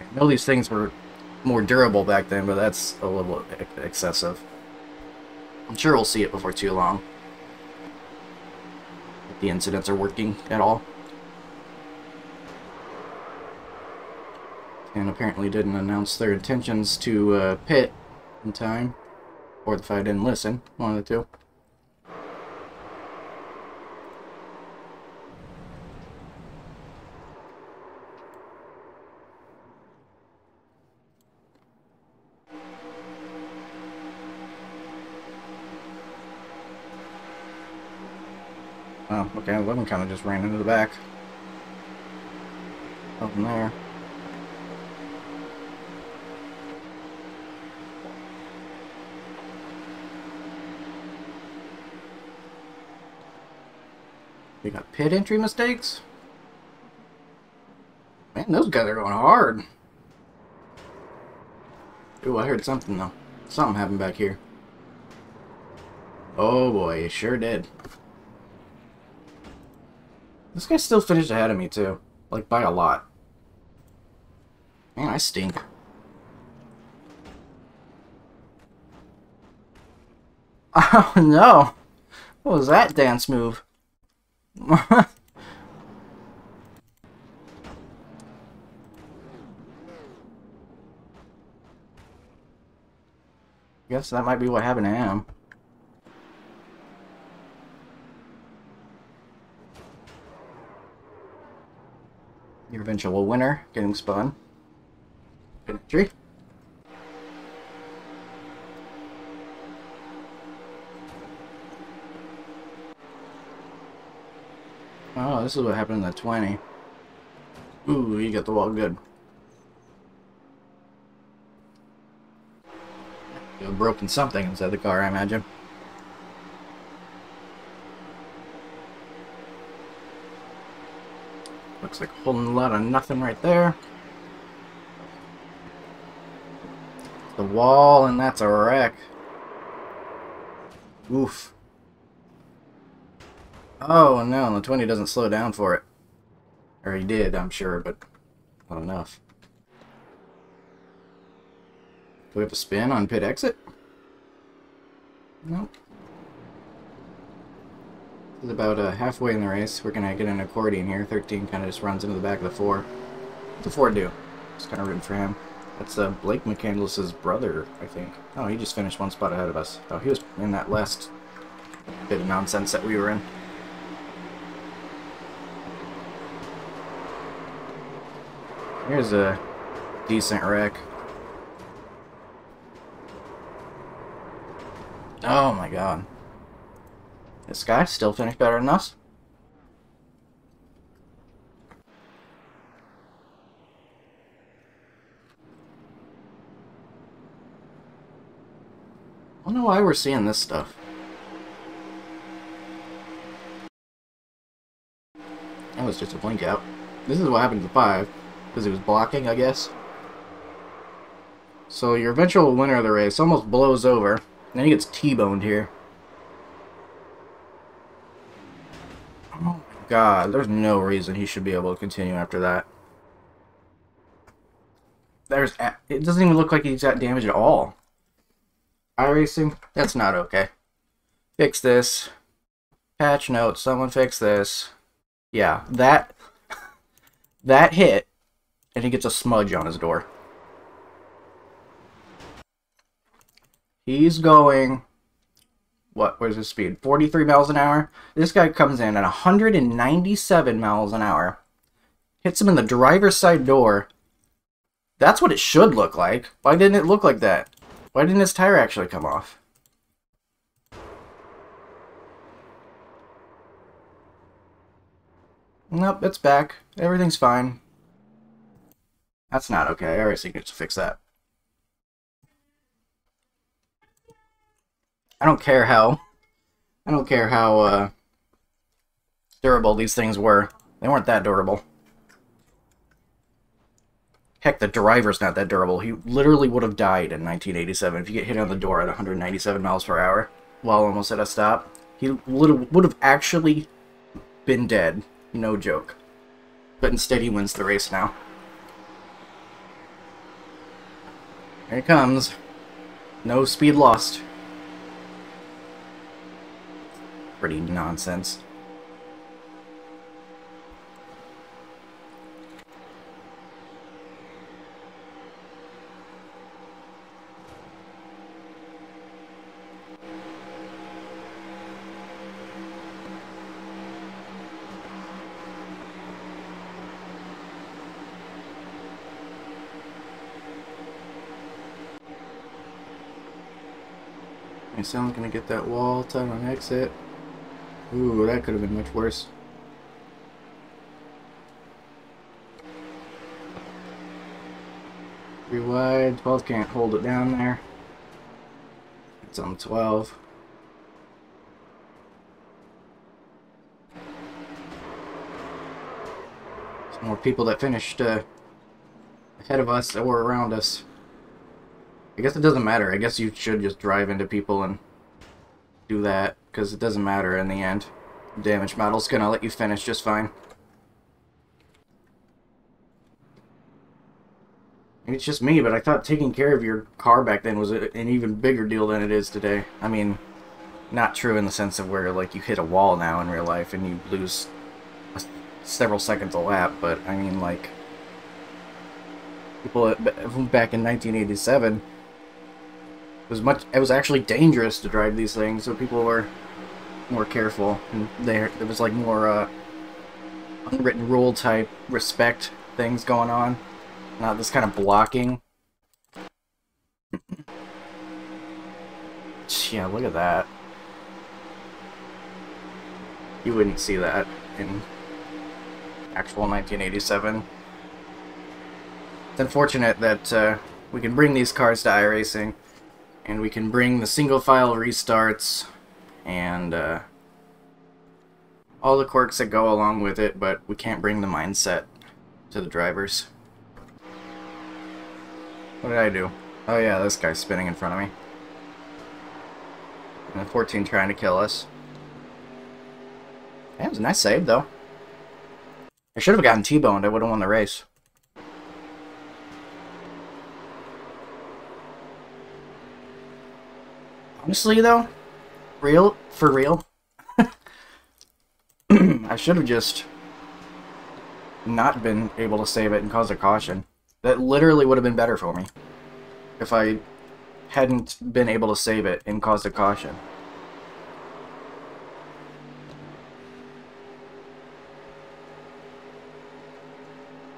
I know these things were more durable back then, but that's a little excessive. I'm sure we'll see it before too long. If the incidents are working at all. And apparently didn't announce their intentions to uh, pit in time. Or if I didn't listen, one of the two. Oh, okay, 11 kind of just ran into the back. Up in there. We got pit entry mistakes? Man, those guys are going hard. Ooh, I heard something though. Something happened back here. Oh boy, it sure did. This guy still finished ahead of me, too. Like, by a lot. Man, I stink. Oh, no! What was that dance move? Guess that might be what happened to him. Eventual winner getting spun. Oh, this is what happened in the 20. Ooh, you got the wall good. You have broken something inside the car, I imagine. Looks like a whole lot of nothing right there. The wall, and that's a wreck. Oof. Oh, no, the 20 doesn't slow down for it. Or he did, I'm sure, but not enough. Do we have a spin on pit exit? Nope. Is about uh, halfway in the race. We're going to get an accordion here. 13 kind of just runs into the back of the 4. What's the 4 do? It's kind of rooting for him. That's uh, Blake McCandless's brother, I think. Oh, he just finished one spot ahead of us. Oh, he was in that last bit of nonsense that we were in. Here's a decent wreck. Oh my god. This guy still finished better than us. I don't know why we're seeing this stuff. That was just a blink out. This is what happened to the 5, because he was blocking, I guess. So your eventual winner of the race almost blows over, then he gets T-boned here. God, there's no reason he should be able to continue after that. There's, it doesn't even look like he's got damage at all. iRacing, that's not okay. Fix this. Patch note, someone fix this. Yeah, that, that hit, and he gets a smudge on his door. He's going what was his speed? 43 miles an hour. This guy comes in at 197 miles an hour. Hits him in the driver's side door. That's what it should look like. Why didn't it look like that? Why didn't his tire actually come off? Nope, it's back. Everything's fine. That's not okay. I already need to fix that. I don't care how. I don't care how uh, durable these things were. They weren't that durable. Heck, the driver's not that durable. He literally would have died in 1987 if you get hit on the door at 197 miles per hour while almost at a stop. He would have actually been dead. No joke. But instead he wins the race now. Here he comes. No speed lost. Pretty nonsense. someone's gonna get that wall time on exit. Ooh, that could have been much worse. Three wide, 12 can't hold it down there. It's on 12. Some more people that finished uh, ahead of us or around us. I guess it doesn't matter. I guess you should just drive into people and do that because it doesn't matter in the end. Damage model's gonna let you finish just fine. It's just me, but I thought taking care of your car back then was an even bigger deal than it is today. I mean, not true in the sense of where, like, you hit a wall now in real life and you lose several seconds a lap, but, I mean, like, people back in 1987, it was much, it was actually dangerous to drive these things, so people were more careful. And there, there was like more uh, unwritten rule type respect things going on, not this kind of blocking. yeah, look at that. You wouldn't see that in actual 1987. It's unfortunate that uh, we can bring these cars to iRacing, and we can bring the single file restarts and uh, all the quirks that go along with it, but we can't bring the mindset to the drivers. What did I do? Oh yeah, this guy's spinning in front of me. And the 14 trying to kill us. That was a nice save, though. I should have gotten T-boned. I would have won the race. Honestly, though, Real? For real? I should have just not been able to save it and cause a caution. That literally would have been better for me. If I hadn't been able to save it and caused a caution.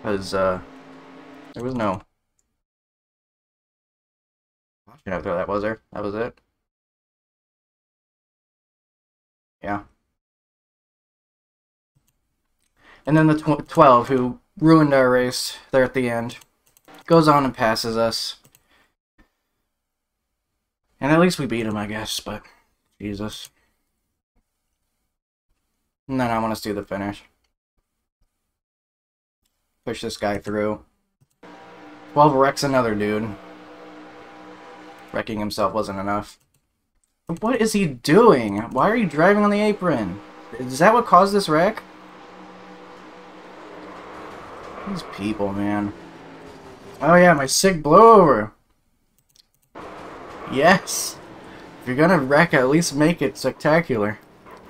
Because, uh, there was no caution after that, was there? That was it? Yeah. And then the tw 12, who ruined our race there at the end, goes on and passes us. And at least we beat him, I guess, but Jesus. And then I want to see the finish. Push this guy through. 12 wrecks another dude. Wrecking himself wasn't enough. What is he doing? Why are you driving on the apron? Is that what caused this wreck? These people, man. Oh yeah, my sick blowover. Yes. If you're gonna wreck, at least make it spectacular.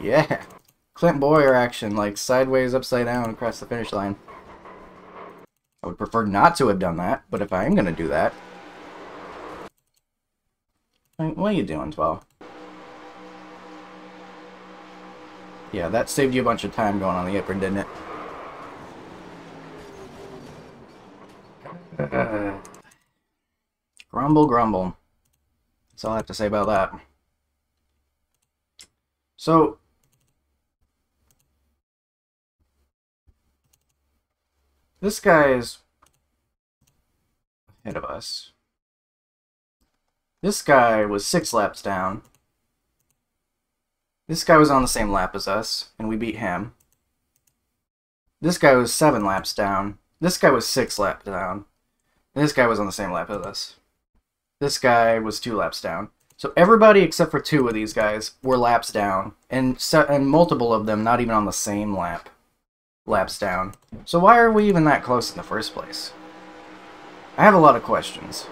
Yeah. Clint Bowyer action, like sideways, upside down, across the finish line. I would prefer not to have done that, but if I am gonna do that, What are you doing, 12? Yeah, that saved you a bunch of time going on the apron, didn't it? Uh, grumble, grumble. That's all I have to say about that. So, this guy is ahead of us. This guy was six laps down. This guy was on the same lap as us, and we beat him. This guy was seven laps down. This guy was six laps down. And this guy was on the same lap as us. This guy was two laps down. So everybody except for two of these guys were laps down, and and multiple of them not even on the same lap, laps down. So why are we even that close in the first place? I have a lot of questions.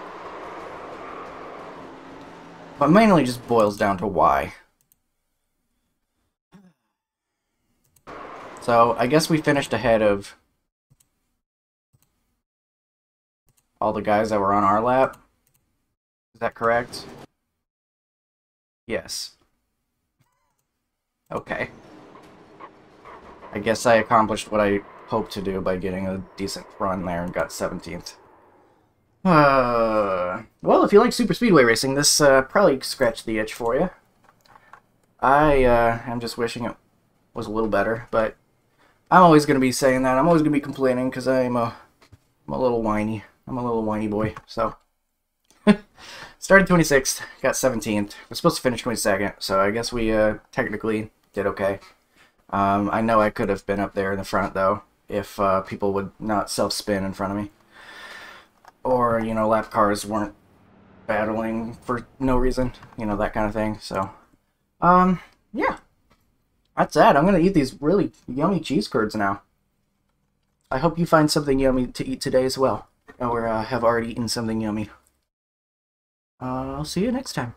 But mainly just boils down to why. So, I guess we finished ahead of all the guys that were on our lap. Is that correct? Yes. Okay. I guess I accomplished what I hoped to do by getting a decent run there and got 17th. Uh, well, if you like super speedway racing, this uh, probably scratched the itch for you. I uh, am just wishing it was a little better, but I'm always going to be saying that. I'm always going to be complaining because I'm a, I'm a little whiny. I'm a little whiny boy, so... Started 26th, got 17th. We're supposed to finish 22nd, so I guess we uh, technically did okay. Um, I know I could have been up there in the front, though, if uh, people would not self-spin in front of me or you know lap cars weren't battling for no reason you know that kind of thing so um that's that. I'm gonna eat these really yummy cheese curds now. I hope you find something yummy to eat today as well or uh, have already eaten something yummy. Uh, i'll see you next time